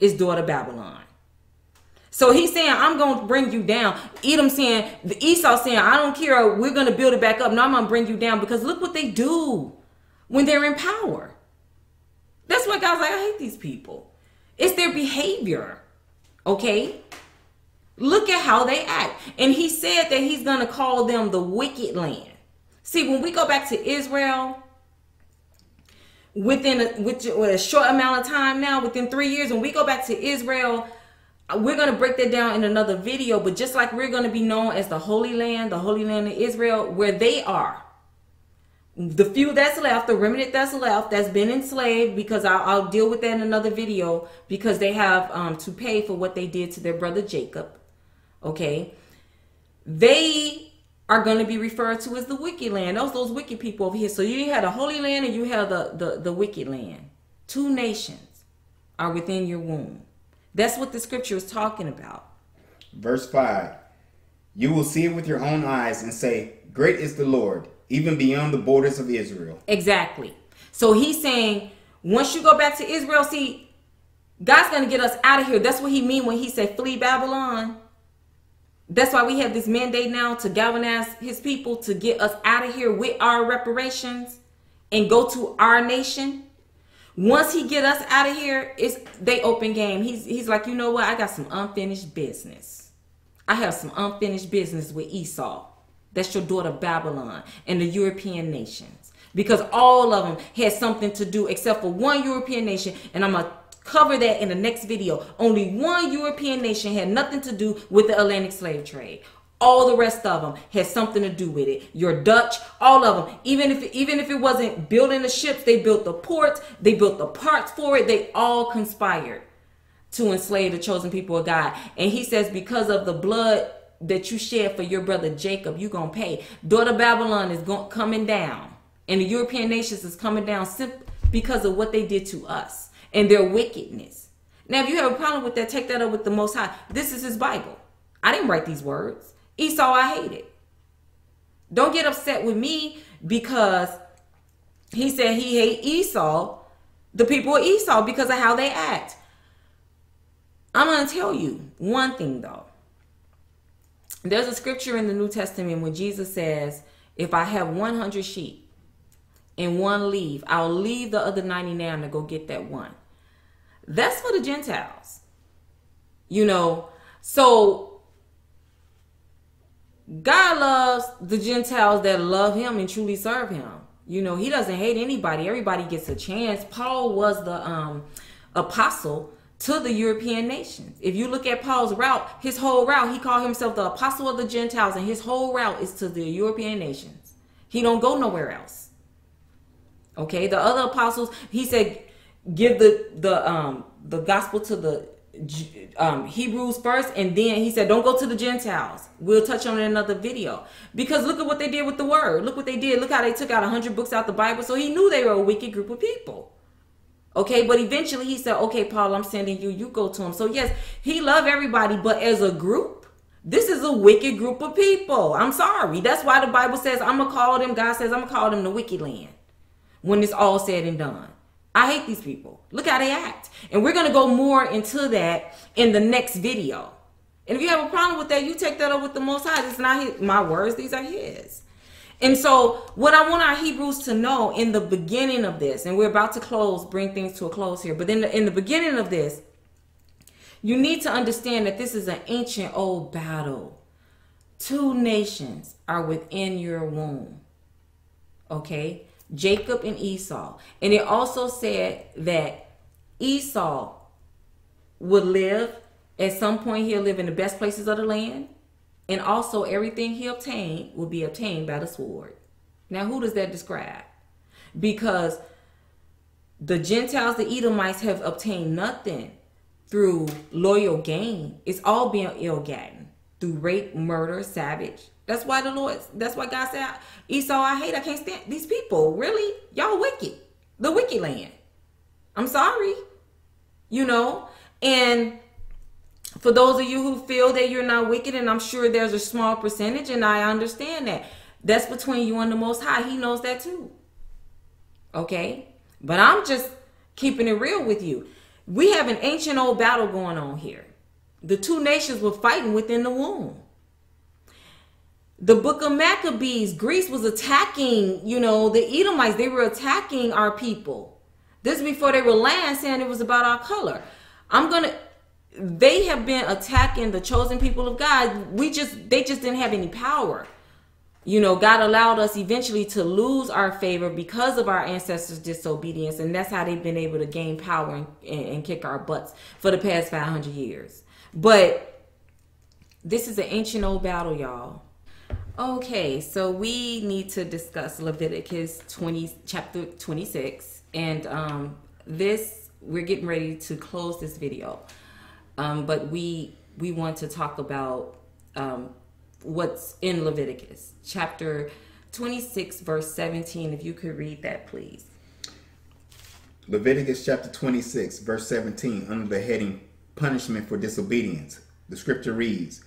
is daughter Babylon. So he's saying, I'm going to bring you down. Edom saying, the Esau saying, I don't care. We're going to build it back up. No, I'm going to bring you down because look what they do when they're in power. That's why God's like, I hate these people. It's their behavior. Okay? Look at how they act. And he said that he's going to call them the wicked land. See, when we go back to Israel, within a, with a short amount of time now, within three years, when we go back to Israel, we're going to break that down in another video. But just like we're going to be known as the Holy Land, the Holy Land of Israel, where they are, the few that's left, the remnant that's left, that's been enslaved, because I'll, I'll deal with that in another video, because they have um, to pay for what they did to their brother Jacob. Okay, they are going to be referred to as the wicked land. Those those wicked people over here. So you have the holy land and you have the the, the wicked land. Two nations are within your womb. That's what the scripture is talking about. Verse 5 You will see it with your own eyes and say, Great is the Lord, even beyond the borders of Israel. Exactly. So he's saying, once you go back to Israel, see, God's going to get us out of here. That's what he mean when he said, flee Babylon. That's why we have this mandate now to galvanize his people to get us out of here with our reparations and go to our nation. Once he get us out of here, it's they open game. He's he's like, you know what? I got some unfinished business. I have some unfinished business with Esau. That's your daughter Babylon and the European nations. Because all of them had something to do except for one European nation. And I'm gonna cover that in the next video. Only one European nation had nothing to do with the Atlantic slave trade. All the rest of them had something to do with it. Your Dutch, all of them. Even if even if it wasn't building the ships, they built the ports, they built the parts for it. They all conspired to enslave the chosen people of God. And he says, because of the blood that you shed for your brother Jacob, you're gonna pay. Daughter Babylon is going coming down, and the European nations is coming down simply because of what they did to us and their wickedness. Now, if you have a problem with that, take that up with the Most High. This is His Bible. I didn't write these words. Esau, I hate it. Don't get upset with me because he said he hate Esau, the people of Esau, because of how they act. I'm going to tell you one thing though. There's a scripture in the New Testament when Jesus says, If I have 100 sheep and one leave, I'll leave the other 99 to go get that one. That's for the Gentiles. You know, so God loves the Gentiles that love him and truly serve him. You know, he doesn't hate anybody. Everybody gets a chance. Paul was the um, apostle to the European nations. If you look at Paul's route, his whole route, he called himself the apostle of the Gentiles, and his whole route is to the European nations. He don't go nowhere else. Okay, the other apostles, he said, give the the um the gospel to the um, Hebrews first, and then he said, "Don't go to the Gentiles." We'll touch on it in another video because look at what they did with the word. Look what they did. Look how they took out hundred books out the Bible. So he knew they were a wicked group of people. Okay, but eventually he said, "Okay, Paul, I'm sending you. You go to him." So yes, he loved everybody, but as a group, this is a wicked group of people. I'm sorry. That's why the Bible says, "I'm gonna call them." God says, "I'm gonna call them the wicked land." When it's all said and done. I hate these people. Look how they act. And we're going to go more into that in the next video. And if you have a problem with that, you take that up with the Most High. It's not his, my words, these are His. And so, what I want our Hebrews to know in the beginning of this, and we're about to close, bring things to a close here, but in in the beginning of this, you need to understand that this is an ancient old battle. Two nations are within your womb. Okay? Jacob and Esau. And it also said that Esau would live, at some point, he'll live in the best places of the land. And also, everything he obtained will be obtained by the sword. Now, who does that describe? Because the Gentiles, the Edomites, have obtained nothing through loyal gain. It's all being ill gotten through rape, murder, savage. That's why the Lord, that's why God said, Esau, I hate, I can't stand these people. Really? Y'all wicked. The wicked land. I'm sorry. You know? And for those of you who feel that you're not wicked, and I'm sure there's a small percentage, and I understand that. That's between you and the Most High. He knows that too. Okay? But I'm just keeping it real with you. We have an ancient old battle going on here. The two nations were fighting within the womb the book of Maccabees, Greece was attacking, you know, the Edomites. They were attacking our people. This is before they were land saying it was about our color. I'm going to, they have been attacking the chosen people of God. We just they just didn't have any power. You know, God allowed us eventually to lose our favor because of our ancestors' disobedience, and that's how they've been able to gain power and, and, and kick our butts for the past 500 years. But this is an ancient old battle, y'all. Okay, so we need to discuss Leviticus 20, chapter 26, and um, this we're getting ready to close this video, um, but we we want to talk about um, what's in Leviticus chapter 26, verse 17. If you could read that, please. Leviticus chapter 26, verse 17, under the heading Punishment for Disobedience. The scripture reads,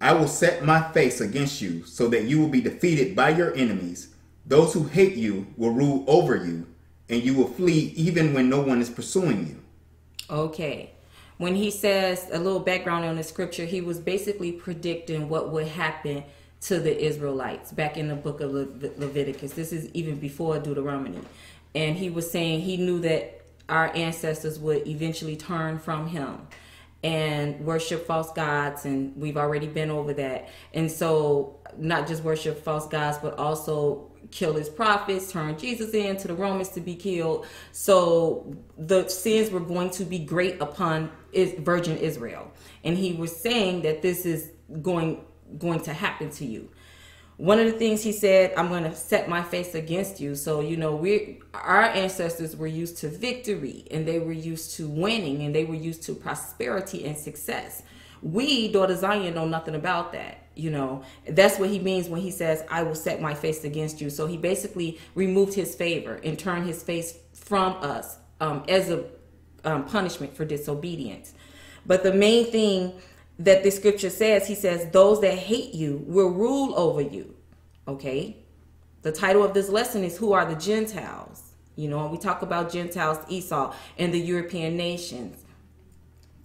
I will set my face against you so that you will be defeated by your enemies. Those who hate you will rule over you, and you will flee even when no one is pursuing you. Okay when he says a little background on the scripture, he was basically predicting what would happen to the Israelites back in the book of Le- Leviticus. This is even before Deuteronomy. And he was saying he knew that our ancestors would eventually turn from him and worship false gods and we've already been over that and so not just worship false gods but also kill his prophets, turn Jesus in to the Romans to be killed. So the sins were going to be great upon Virgin Israel. And he was saying that this is going going to happen to you. One of the things he said, I'm going to set my face against you. So, you know, we our ancestors were used to victory and they were used to winning and they were used to prosperity and success. We, daughter Zion, know nothing about that you know that's what he means when he says i will set my face against you so he basically removed his favor and turned his face from us um, as a um, punishment for disobedience but the main thing that the scripture says he says those that hate you will rule over you. Okay? The title of this lesson is who are the gentiles? You know we talk about gentiles esau and the european nations.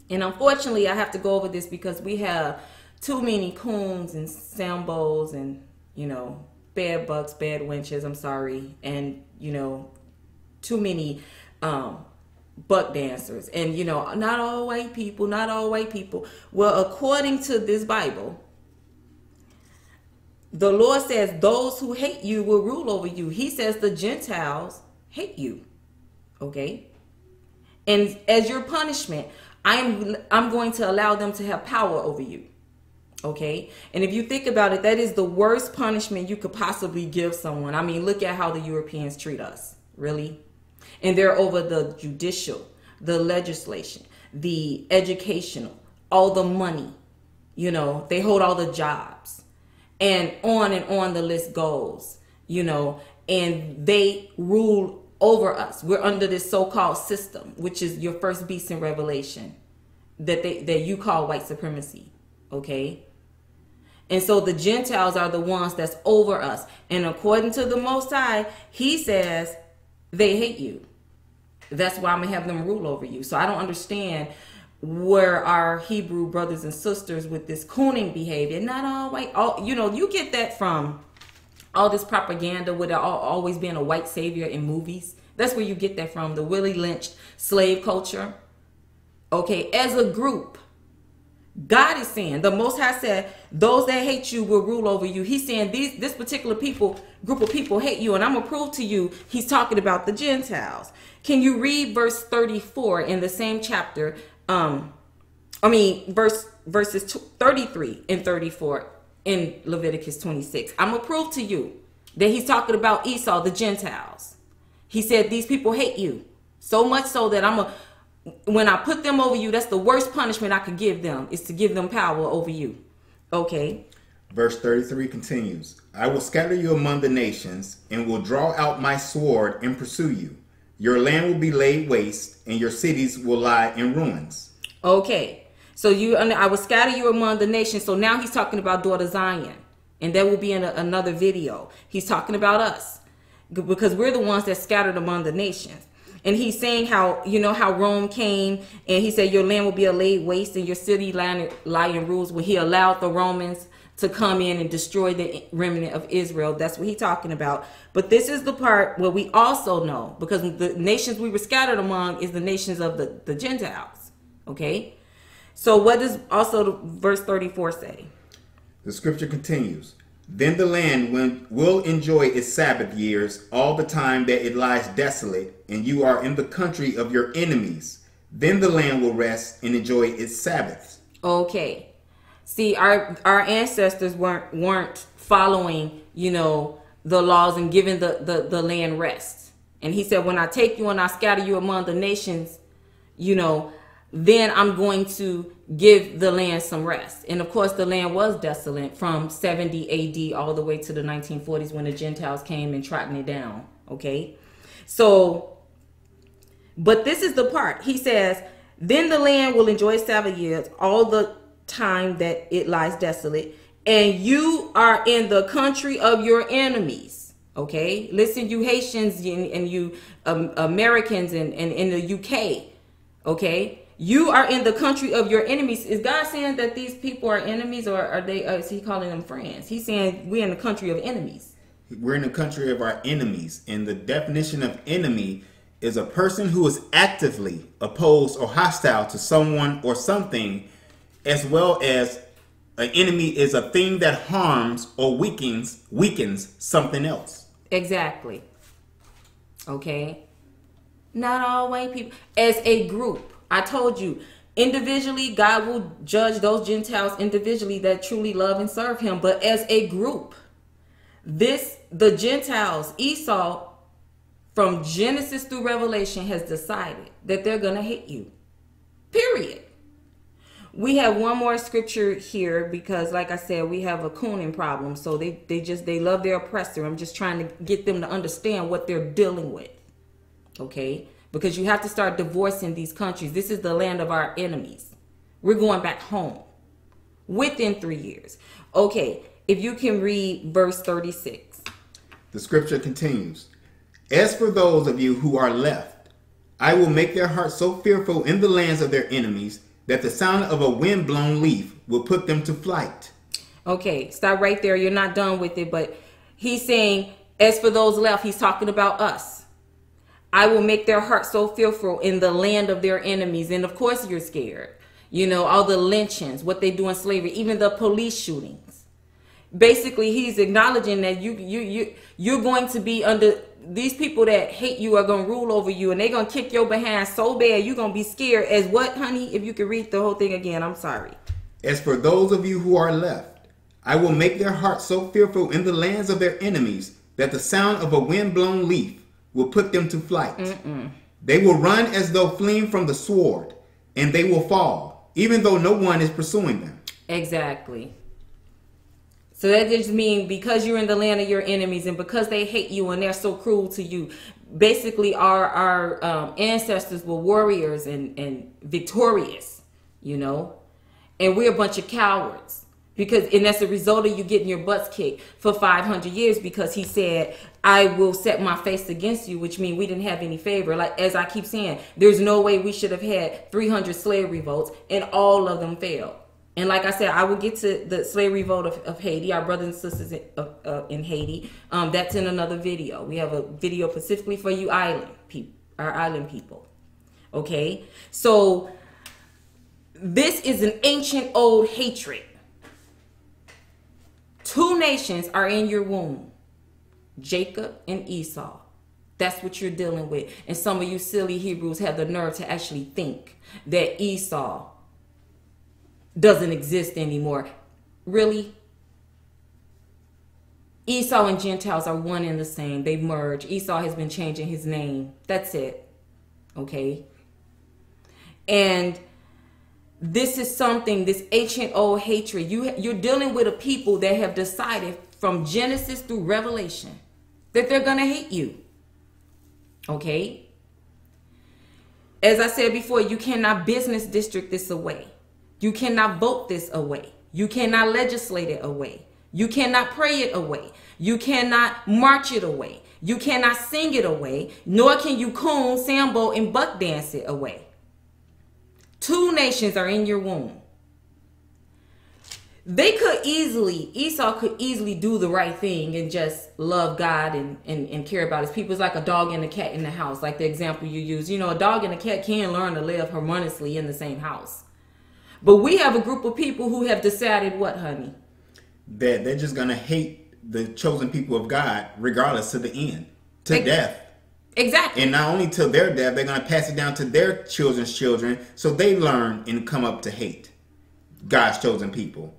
And unfortunately i have to go over this because we have too many coons and sambos and you know bad bucks, bad wenches. I'm sorry, and you know too many um, buck dancers, and you know not all white people, not all white people. Well, according to this Bible. The Lord says, Those who hate you will rule over you. He says, The Gentiles hate you. Okay? And as your punishment, I'm I'm going to allow them to have power over you. Okay. And if you think about it, that is the worst punishment you could possibly give someone. I mean, look at how the Europeans treat us. Really? And they're over the judicial, the legislation, the educational, all the money. You know, they hold all the jobs. And on and on the list goes, you know, and they rule over us. We're under this so-called system, which is your first beast in Revelation that they that you call white supremacy. Okay? And so the Gentiles are the ones that's over us. And according to the Most High, He says they hate you. That's why I'm to have them rule over you. So I don't understand where our Hebrew brothers and sisters with this cooning behavior, not all white, all, you know, you get that from all this propaganda with always being a white savior in movies. That's where you get that from, the Willie Lynch slave culture. Okay, as a group, God is saying, the Most High said, those that hate you will rule over you. He's saying these this particular people, group of people hate you, and I'm gonna prove to you he's talking about the Gentiles. Can you read verse 34 in the same chapter? Um, I mean, verse verses 33 and 34 in Leviticus 26. I'm gonna prove to you that he's talking about Esau, the Gentiles. He said, These people hate you. So much so that I'm gonna when I put them over you, that's the worst punishment I could give them is to give them power over you. Okay. Verse 33 continues I will scatter you among the nations and will draw out my sword and pursue you. Your land will be laid waste and your cities will lie in ruins. Okay. So you I will scatter you among the nations. So now he's talking about daughter Zion. And that will be in a, another video. He's talking about us because we're the ones that scattered among the nations and he's saying how you know how Rome came and he said your land will be a laid waste and your city lying, rules when he allowed the Romans to come in and destroy the remnant of Israel. That's what he's talking about. But this is the part where we also know because the nations we were scattered among is the nations of the, the Gentiles. Okay. So what does also verse 34 say? The scripture continues. Then the land will enjoy its Sabbath years all the time that it lies desolate, and you are in the country of your enemies. Then the land will rest and enjoy its Sabbaths. Okay. See, our our ancestors weren't weren't following, you know, the laws and giving the, the, the land rest. And he said, When I take you and I scatter you among the nations, you know, then I'm going to give the land some rest. And of course, the land was desolate from 70 AD all the way to the 1940s when the Gentiles came and trodden it down. Okay. So, but this is the part. He says, Then the land will enjoy Sabbath years all the time that it lies desolate, and you are in the country of your enemies. Okay. Listen, you Haitians and, and you um, Americans and, and in the UK. Okay you are in the country of your enemies. Is God saying that these people are enemies, or are they? Or is He calling them friends? He's saying we're in the country of enemies. We're in the country of our enemies, and the definition of enemy is a person who is actively opposed or hostile to someone or something, as well as an enemy is a thing that harms or weakens weakens something else. Exactly. Okay. Not all white people. As a group I told you, individually, God will judge those Gentiles individually that truly love and serve Him. But as a group, this, the Gentiles, Esau, from Genesis through Revelation, has decided that they're going to hate you. Period. We have one more scripture here because, like I said, we have a cooning problem. So they, they just they love their oppressor. I'm just trying to get them to understand what they're dealing with. Okay because you have to start divorcing these countries. This is the land of our enemies. We're going back home within three years. Okay, if you can read verse 36. The scripture continues As for those of you who are left, I will make their hearts so fearful in the lands of their enemies that the sound of a wind-blown leaf will put them to flight. Okay, stop right there. You're not done with it, but he's saying, as for those left, he's talking about us. I will make their hearts so fearful in the land of their enemies. And of course, you're scared. You know, all the lynchings, what they do in slavery, even the police shootings. Basically, he's acknowledging that you you you you're going to be under these people that hate you are going to rule over you and they're going to kick your behind so bad you're going to be scared as what honey if you could read the whole thing again i'm sorry as for those of you who are left i will make their hearts so fearful in the lands of their enemies that the sound of a wind-blown leaf will put them to flight. Mm-mm. They will run as though fleeing from the sword, and they will fall, even though no one is pursuing them. Exactly. So that just means because you're in the land of your enemies and because they hate you and they're so cruel to you, basically our our um, ancestors were warriors and and victorious, you know, and we're a bunch of cowards because and that's a result of you getting your butts kicked for 500 years because he said i will set my face against you which means we didn't have any favor. Like as i keep saying there's no way we should have had 300 slave revolts and all of them failed and like I said, I will get to the slave revolt of, of Haiti, our brothers and sisters in, uh, uh, in Haiti. Um, that's in another video. We have a video specifically for you island people, our island people. Okay, so this is an ancient old hatred Two nations are in your womb Jacob and Esau. That's what you're dealing with. And some of you silly Hebrews have the nerve to actually think that Esau doesn't exist anymore. Really? Esau and Gentiles are one and the same. They merge. Esau has been changing his name. That's it. Okay? And this is something this ancient old hatred you you're dealing with a people that have decided from genesis through revelation that they're going to hate you okay as i said before you cannot business district this away you cannot vote this away you cannot legislate it away you cannot pray it away you cannot march it away you cannot sing it away nor can you coon sambo and buck dance it away Two nations are in your womb. They could easily, Esau could easily do the right thing and just love God and, and, and care about his people. It's like a dog and a cat in the house, like the example you use. You know, a dog and a cat can learn to live harmoniously in the same house. But we have a group of people who have decided what, honey? That they're just gonna hate the chosen people of God regardless to the end, to death. Exactly. And not only to their death, they're gonna pass it down to their children's children, so they learn and come up to hate God's chosen people,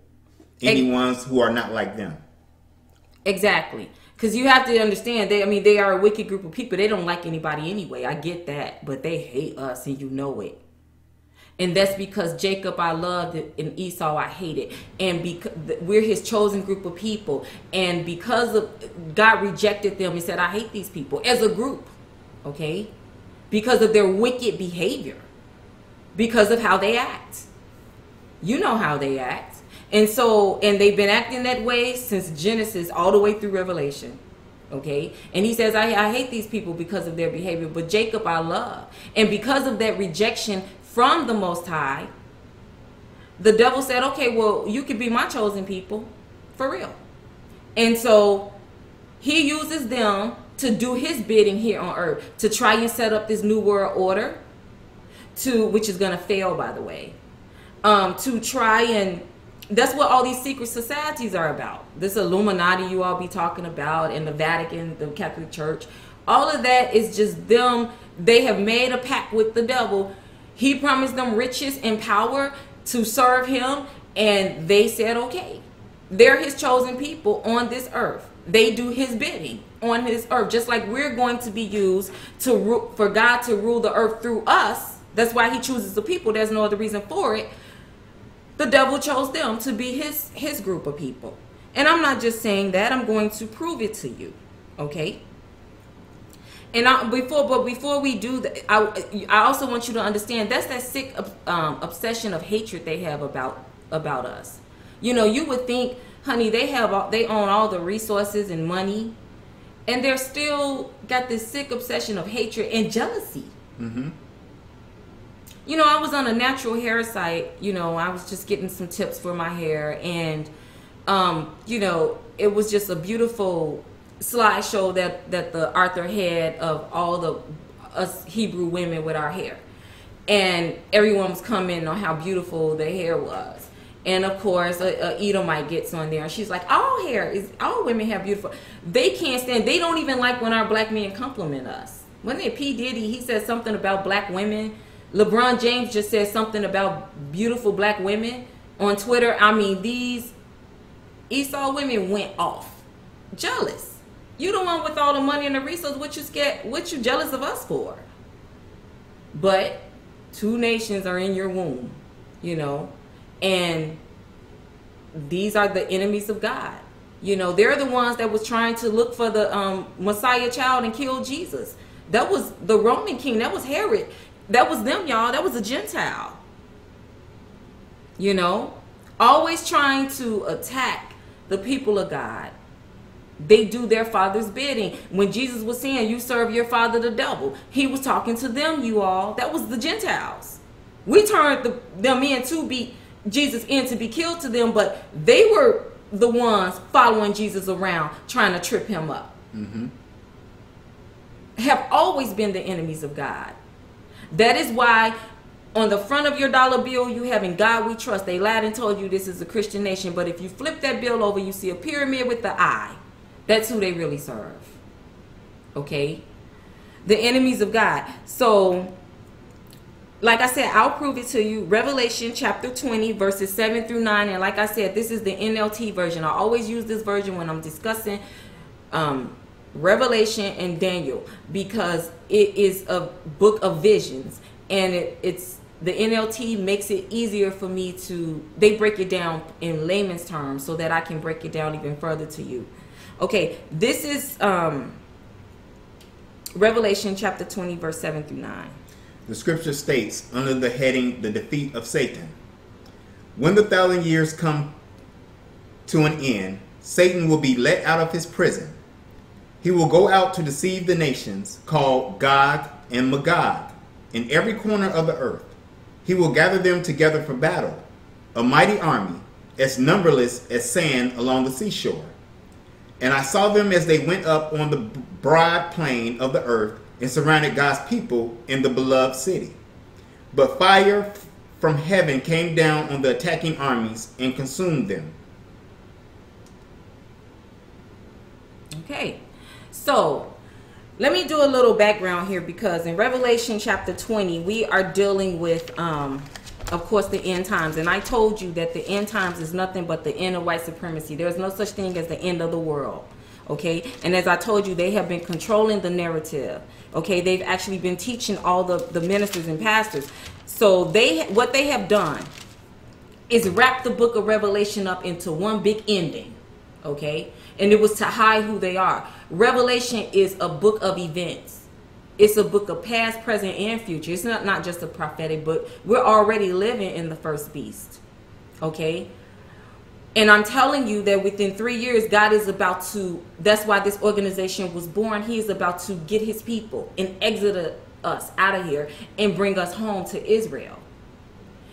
any ones who are not like them. Exactly. Because you have to understand, they I mean, they are a wicked group of people. They don't like anybody anyway. I get that, but they hate us, and you know it. And that's because Jacob I loved and Esau I hated, and because we're His chosen group of people, and because of God rejected them, He said, "I hate these people as a group." Okay, because of their wicked behavior, because of how they act. You know how they act. And so, and they've been acting that way since Genesis all the way through Revelation. Okay. And he says, I, I hate these people because of their behavior, but Jacob I love. And because of that rejection from the Most High, the devil said, okay, well, you could be my chosen people for real. And so he uses them to do his bidding here on earth, to try and set up this new world order, to which is going to fail, by the way, um, to try and that's what all these secret societies are about. This Illuminati you all be talking about, and the Vatican, the Catholic Church, all of that is just them. They have made a pact with the devil. He promised them riches and power to serve him, and they said, okay. They're his chosen people on this earth. They do his bidding on this earth, just like we're going to be used to for God to rule the earth through us. That's why he chooses the people. There's no other reason for it the devil chose them to be his his group of people. And I'm not just saying that, I'm going to prove it to you. Okay? And I, before, but before we do that, I, I also want you to understand that's that sick um, obsession of hatred they have about about us. You know, you would think, honey, they have all, they own all the resources and money, and they're still got this sick obsession of hatred and jealousy. Mm-hmm you know, I was on a natural hair site. You know, I was just getting some tips for my hair, and um, you know, it was just a beautiful slideshow that that the Arthur had of all the us Hebrew women with our hair, and everyone was commenting on how beautiful the hair was. And of course, uh, uh, a, a Edomite gets on there, and she's like, "All hair is all women have beautiful." They can't stand. They don't even like when our black men compliment us. When it P Diddy, he said something about black women LeBron James just said something about beautiful black women on Twitter. I mean, these Esau women went off. Jealous. You the one with all the money and the resources. What you scared? What you jealous of us for? But two nations are in your womb, you know, and these are the enemies of God. You know, they're the ones that was trying to look for the um, Messiah child and kill Jesus. That was the Roman king. That was Herod. That was them, y'all. That was a Gentile. You know, always trying to attack the people of God. They do their father's bidding. When Jesus was saying, You serve your father the devil, he was talking to them, you all. That was the Gentiles. We turned the, them in to be Jesus in to be killed to them, but they were the ones following Jesus around trying to trip him up. Mm-hmm. Have always been the enemies of God. That is why on the front of your dollar bill you have in God we trust. They lied and told you this is a Christian nation, but if you flip that bill over, you see a pyramid with the eye. That's who they really serve. Okay? The enemies of God. So like I said, I'll prove it to you. Revelation chapter 20, verses 7 through 9. And like I said, this is the NLT version. I always use this version when I'm discussing um, Revelation and Daniel because it is a book of visions and it, it's the NLT makes it easier for me to they break it down in layman's terms so that I can break it down even further to you. Okay, this is um Revelation chapter 20 verse 7 through 9. The scripture states under the heading the defeat of Satan. When the thousand years come to an end, Satan will be let out of his prison he will go out to deceive the nations, called Gog and Magog, in every corner of the earth. He will gather them together for battle, a mighty army, as numberless as sand along the seashore. And I saw them as they went up on the broad plain of the earth and surrounded God's people in the beloved city. But fire from heaven came down on the attacking armies and consumed them. Okay, so let me do a little background here because in Revelation chapter 20, we are dealing with, um, of course, the end times. And I told you that the end times is nothing but the end of white supremacy. There's no such thing as the end of the world. Okay, and as I told you, they have been controlling the narrative. Okay, they've actually been teaching all the, the ministers and pastors. So they what they have done is wrap the book of Revelation up into one big ending. Okay, and it was to hide who they are. Revelation is a book of events. It's a book of past, present, and future. It's not, not just a prophetic book. We're already living in the first beast. Okay? And I'm telling you that within three years, God is about to, that's why this organization was born. He is about to get his people and exit us out of here and bring us home to Israel.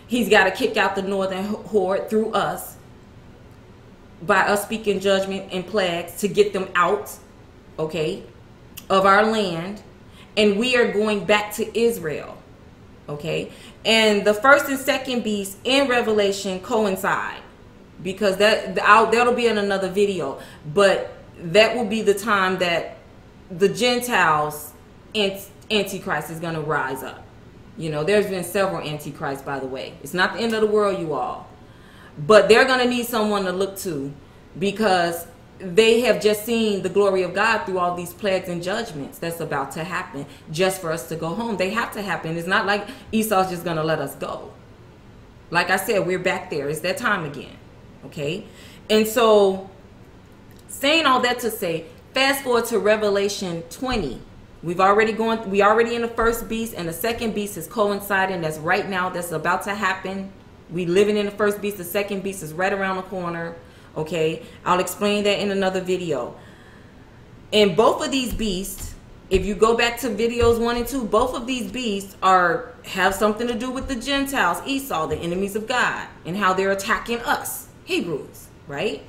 He's got to kick out the northern horde through us by us speaking judgment and plagues to get them out, okay, of our land. And we are going back to Israel, okay? And the first and second beast in Revelation coincide because that I'll, that'll be in another video. But that will be the time that the Gentiles antichrist is going to rise up. You know, there's been several antichrists, by the way. It's not the end of the world, you all. But they're going to need someone to look to because they have just seen the glory of God through all these plagues and judgments that's about to happen just for us to go home. They have to happen. It's not like Esau's just going to let us go. Like I said, we're back there. It's that time again. Okay? And so, saying all that to say, fast forward to Revelation 20. We've already gone, we already in the first beast, and the second beast is coinciding. That's right now, that's about to happen. We living in the first beast, the second beast is right around the corner. Okay, I'll explain that in another video. And both of these beasts, if you go back to videos one and two, both of these beasts are have something to do with the Gentiles, Esau, the enemies of God, and how they're attacking us, Hebrews, right?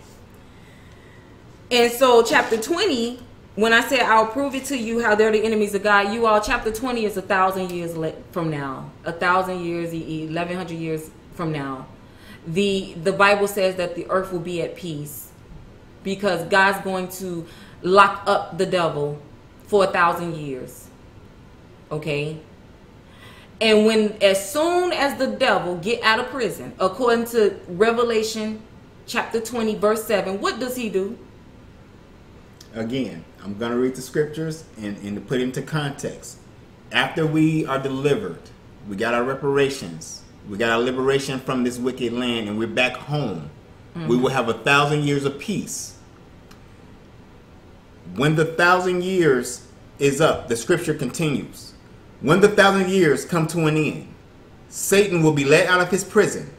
And so chapter 20, when I say I'll prove it to you how they're the enemies of God, you all, chapter 20 is a thousand years from now. A thousand years, 1100 years from now the the Bible says that the earth will be at peace because God's going to lock up the devil for a thousand years. Okay? And when as soon as the devil get out of prison, according to Revelation chapter 20 verse 7, what does he do? Again, I'm going to read the scriptures and, and to put into context. After we are delivered, we got our reparations we got our liberation from this wicked land, and we're back home. Mm-hmm. We will have a thousand years of peace. When the thousand years is up, the scripture continues. When the thousand years come to an end, Satan will be let out of his prison.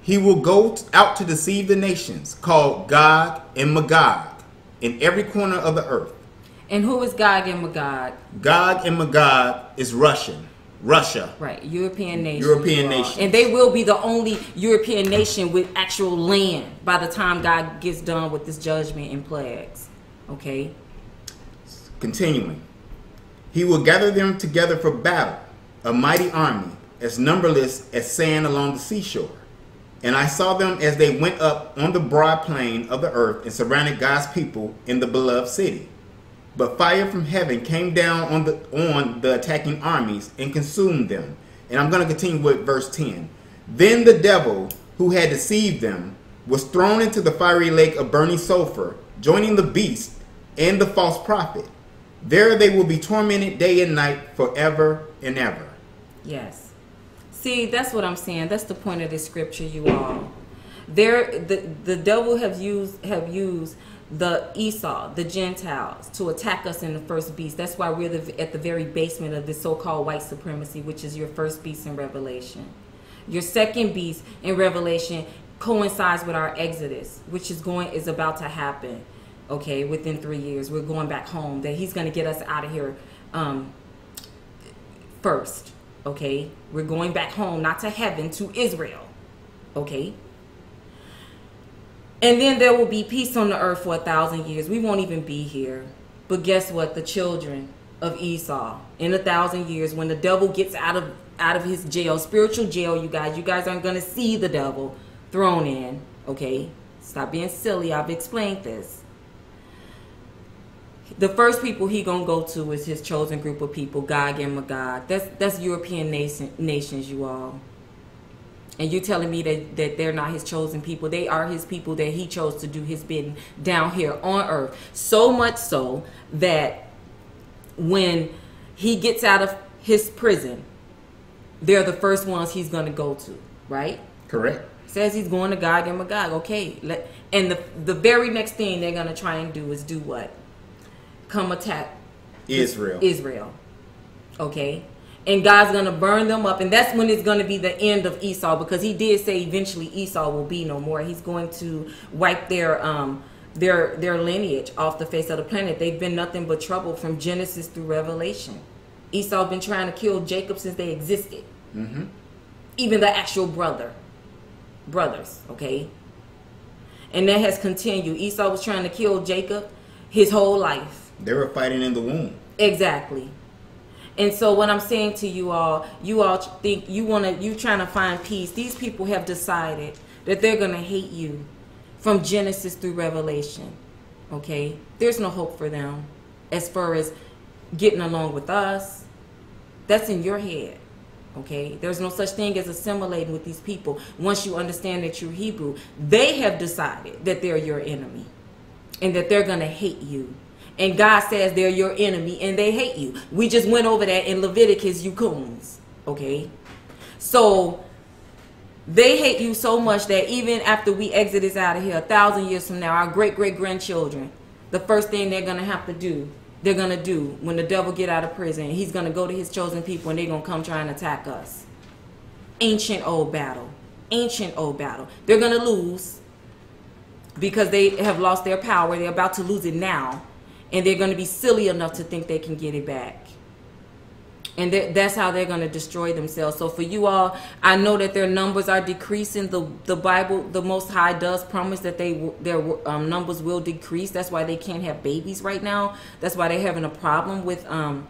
He will go out to deceive the nations, called Gog and Magog, in every corner of the earth. And who is Gog and Magog? Gog and Magog is Russian. Russia. Right, European nation. European nation. And they will be the only European nation with actual land by the time God gets done with this judgment and plagues. Okay? Continuing. He will gather them together for battle, a mighty army, as numberless as sand along the seashore. And I saw them as they went up on the broad plain of the earth and surrounded God's people in the beloved city. But fire from heaven came down on the on the attacking armies and consumed them. And I'm going to continue with verse 10. Then the devil who had deceived them was thrown into the fiery lake of burning sulfur, joining the beast and the false prophet. There they will be tormented day and night forever and ever. Yes. See, that's what I'm saying. That's the point of this scripture, you all. There the the devil have used have used the Esau, the Gentiles, to attack us in the first beast. That's why we're the, at the very basement of this so-called white supremacy, which is your first beast in Revelation. Your second beast in Revelation coincides with our exodus, which is going is about to happen. Okay, within three years, we're going back home. That he's going to get us out of here um, first. Okay, we're going back home, not to heaven, to Israel. Okay. And then there will be peace on the earth for a thousand years. We won't even be here. But guess what? The children of Esau in a thousand years, when the devil gets out of out of his jail, spiritual jail, you guys. You guys aren't going to see the devil thrown in, okay? Stop being silly. I've explained this. The first people he gonna go to is his chosen group of people, Gog and Magog. That's that's European nation, nations, you all. And you're telling me that, that they're not his chosen people. They are his people that he chose to do his bidding down here on earth. So much so that when he gets out of his prison, they're the first ones he's going to go to, right? Correct. Says he's going to Gog and Magog. Okay, let, and the the very next thing they're going to try and do is do what? Come attack Israel. Israel. Okay? And God's going to burn them up. And that's when it's going to be the end of Esau because he did say eventually Esau will be no more. He's going to wipe their um their their lineage off the face of the planet. They've been nothing but trouble from Genesis through Revelation. Esau been trying to kill Jacob since they existed. Mm-hmm. Even the actual brother. Brothers, okay? And that has continued. Esau was trying to kill Jacob his whole life. They were fighting in the womb. Exactly. And so what I'm saying to you all, you all think you want to you trying to find peace. These people have decided that they're going to hate you from Genesis through Revelation. Okay? There's no hope for them as far as getting along with us. That's in your head. Okay? There's no such thing as assimilating with these people once you understand that you're Hebrew. They have decided that they're your enemy and that they're going to hate you and God says they're your enemy and they hate you. We just went over that in Leviticus, you coons. Okay? So they hate you so much that even after we exit this out of here, a thousand years from now, our great great grandchildren, the first thing they're gonna have to do, they're gonna do when the devil get out of prison, he's gonna go to his chosen people and they're gonna come try and attack us. Ancient old battle. Ancient old battle. They're gonna lose because they have lost their power. They're about to lose it now and they're going to be silly enough to think they can get it back. And that's how they're going to destroy themselves. So for you all i know that their numbers are decreasing. The the bible the most high does promise that they their um, numbers will decrease. That's why they can't have babies right now. That's why they're having a problem with um,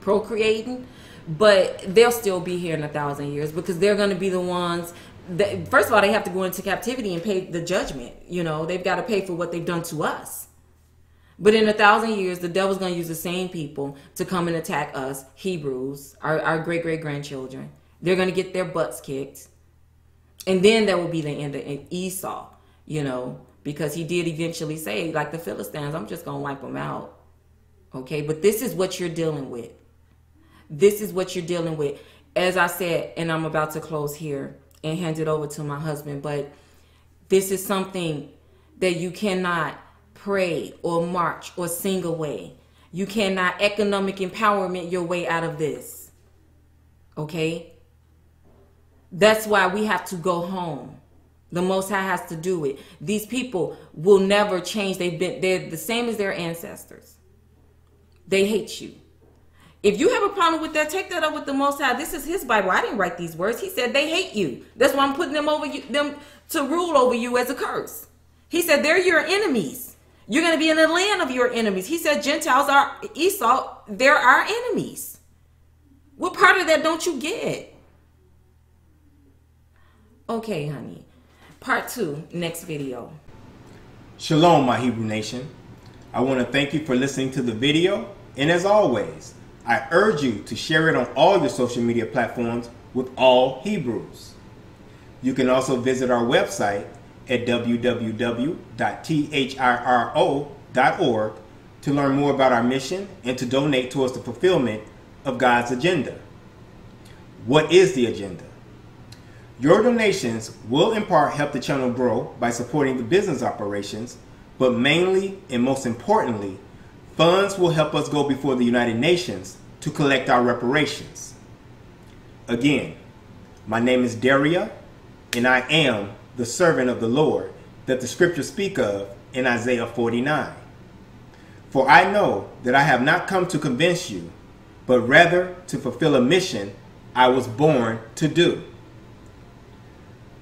procreating. But they'll still be here in a thousand years because they're going to be the ones that first of all they have to go into captivity and pay the judgment you know? They've got to pay for what they've done to us but in a thousand years, the devil's going to use the same people to come and attack us, Hebrews, our, our great great grandchildren. They're going to get their butts kicked. And then that will be the end of Esau, you know, because he did eventually say, like the Philistines, I'm just going to wipe them out. Okay, but this is what you're dealing with. This is what you're dealing with. As I said, and I'm about to close here and hand it over to my husband, but this is something that you cannot pray or march or sing away. You cannot economic empowerment your way out of this. Okay? That's why we have to go home. The Most High has to do it. These people will never change. They've been they're the same as their ancestors. They hate you. If you have a problem with that, take that up with the Most High. This is His Bible. I didn't write these words. He said they hate you. That's why I'm putting them over you, them to rule over you as a curse. He said they're your enemies. You're going to be in the land of your enemies. He said Gentiles are Esau, they're our enemies. What part of that don't you get? Okay, honey. Part two, next video. Shalom, my Hebrew nation. I want to thank you for listening to the video. And as always, I urge you to share it on all your social media platforms with all Hebrews. You can also visit our website at www.thiro.org to learn more about our mission and to donate towards the fulfillment of God's agenda. What is the agenda? Your donations will in part help the channel grow by supporting the business operations, but mainly and most importantly, funds will help us go before the United Nations to collect our reparations. Again, my name is Darya, and I am the servant of the Lord that the scriptures speak of in Isaiah 49. For I know that I have not come to convince you, but rather to fulfill a mission I was born to do.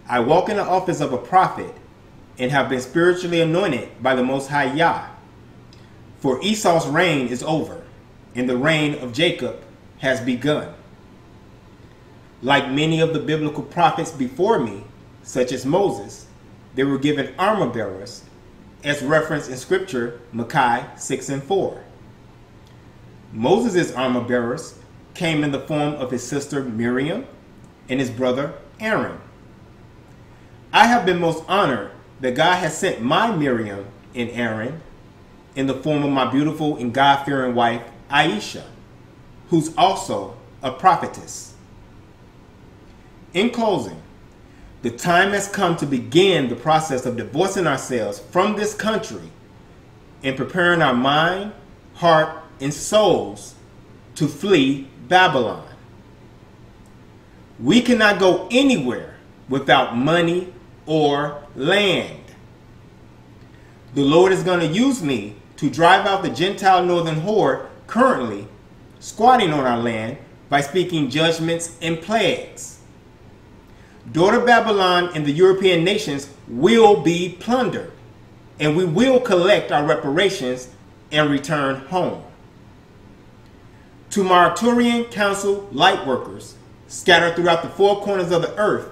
I walk in the office of a prophet and have been spiritually anointed by the Most High Yah. For Esau's reign is over, and the reign of Jacob has begun. Like many of the biblical prophets before me, such as Moses, they were given armor bearers, as referenced in Scripture, Micah 6 and 4. Moses' armor bearers came in the form of his sister Miriam and his brother Aaron. I have been most honored that God has sent my Miriam and Aaron in the form of my beautiful and God fearing wife, Aisha, who's also a prophetess. In closing, the time has come to begin the process of divorcing ourselves from this country and preparing our mind, heart, and souls to flee Babylon. We cannot go anywhere without money or land. The Lord is going to use me to drive out the Gentile northern horde currently squatting on our land by speaking judgments and plagues. Daughter Babylon and the European nations will be plundered, and we will collect our reparations and return home. To my Arcturian Council lightworkers scattered throughout the four corners of the earth,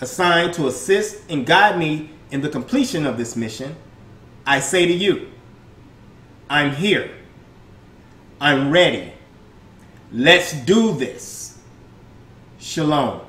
assigned to assist and guide me in the completion of this mission, I say to you, I'm here. I'm ready. Let's do this. Shalom.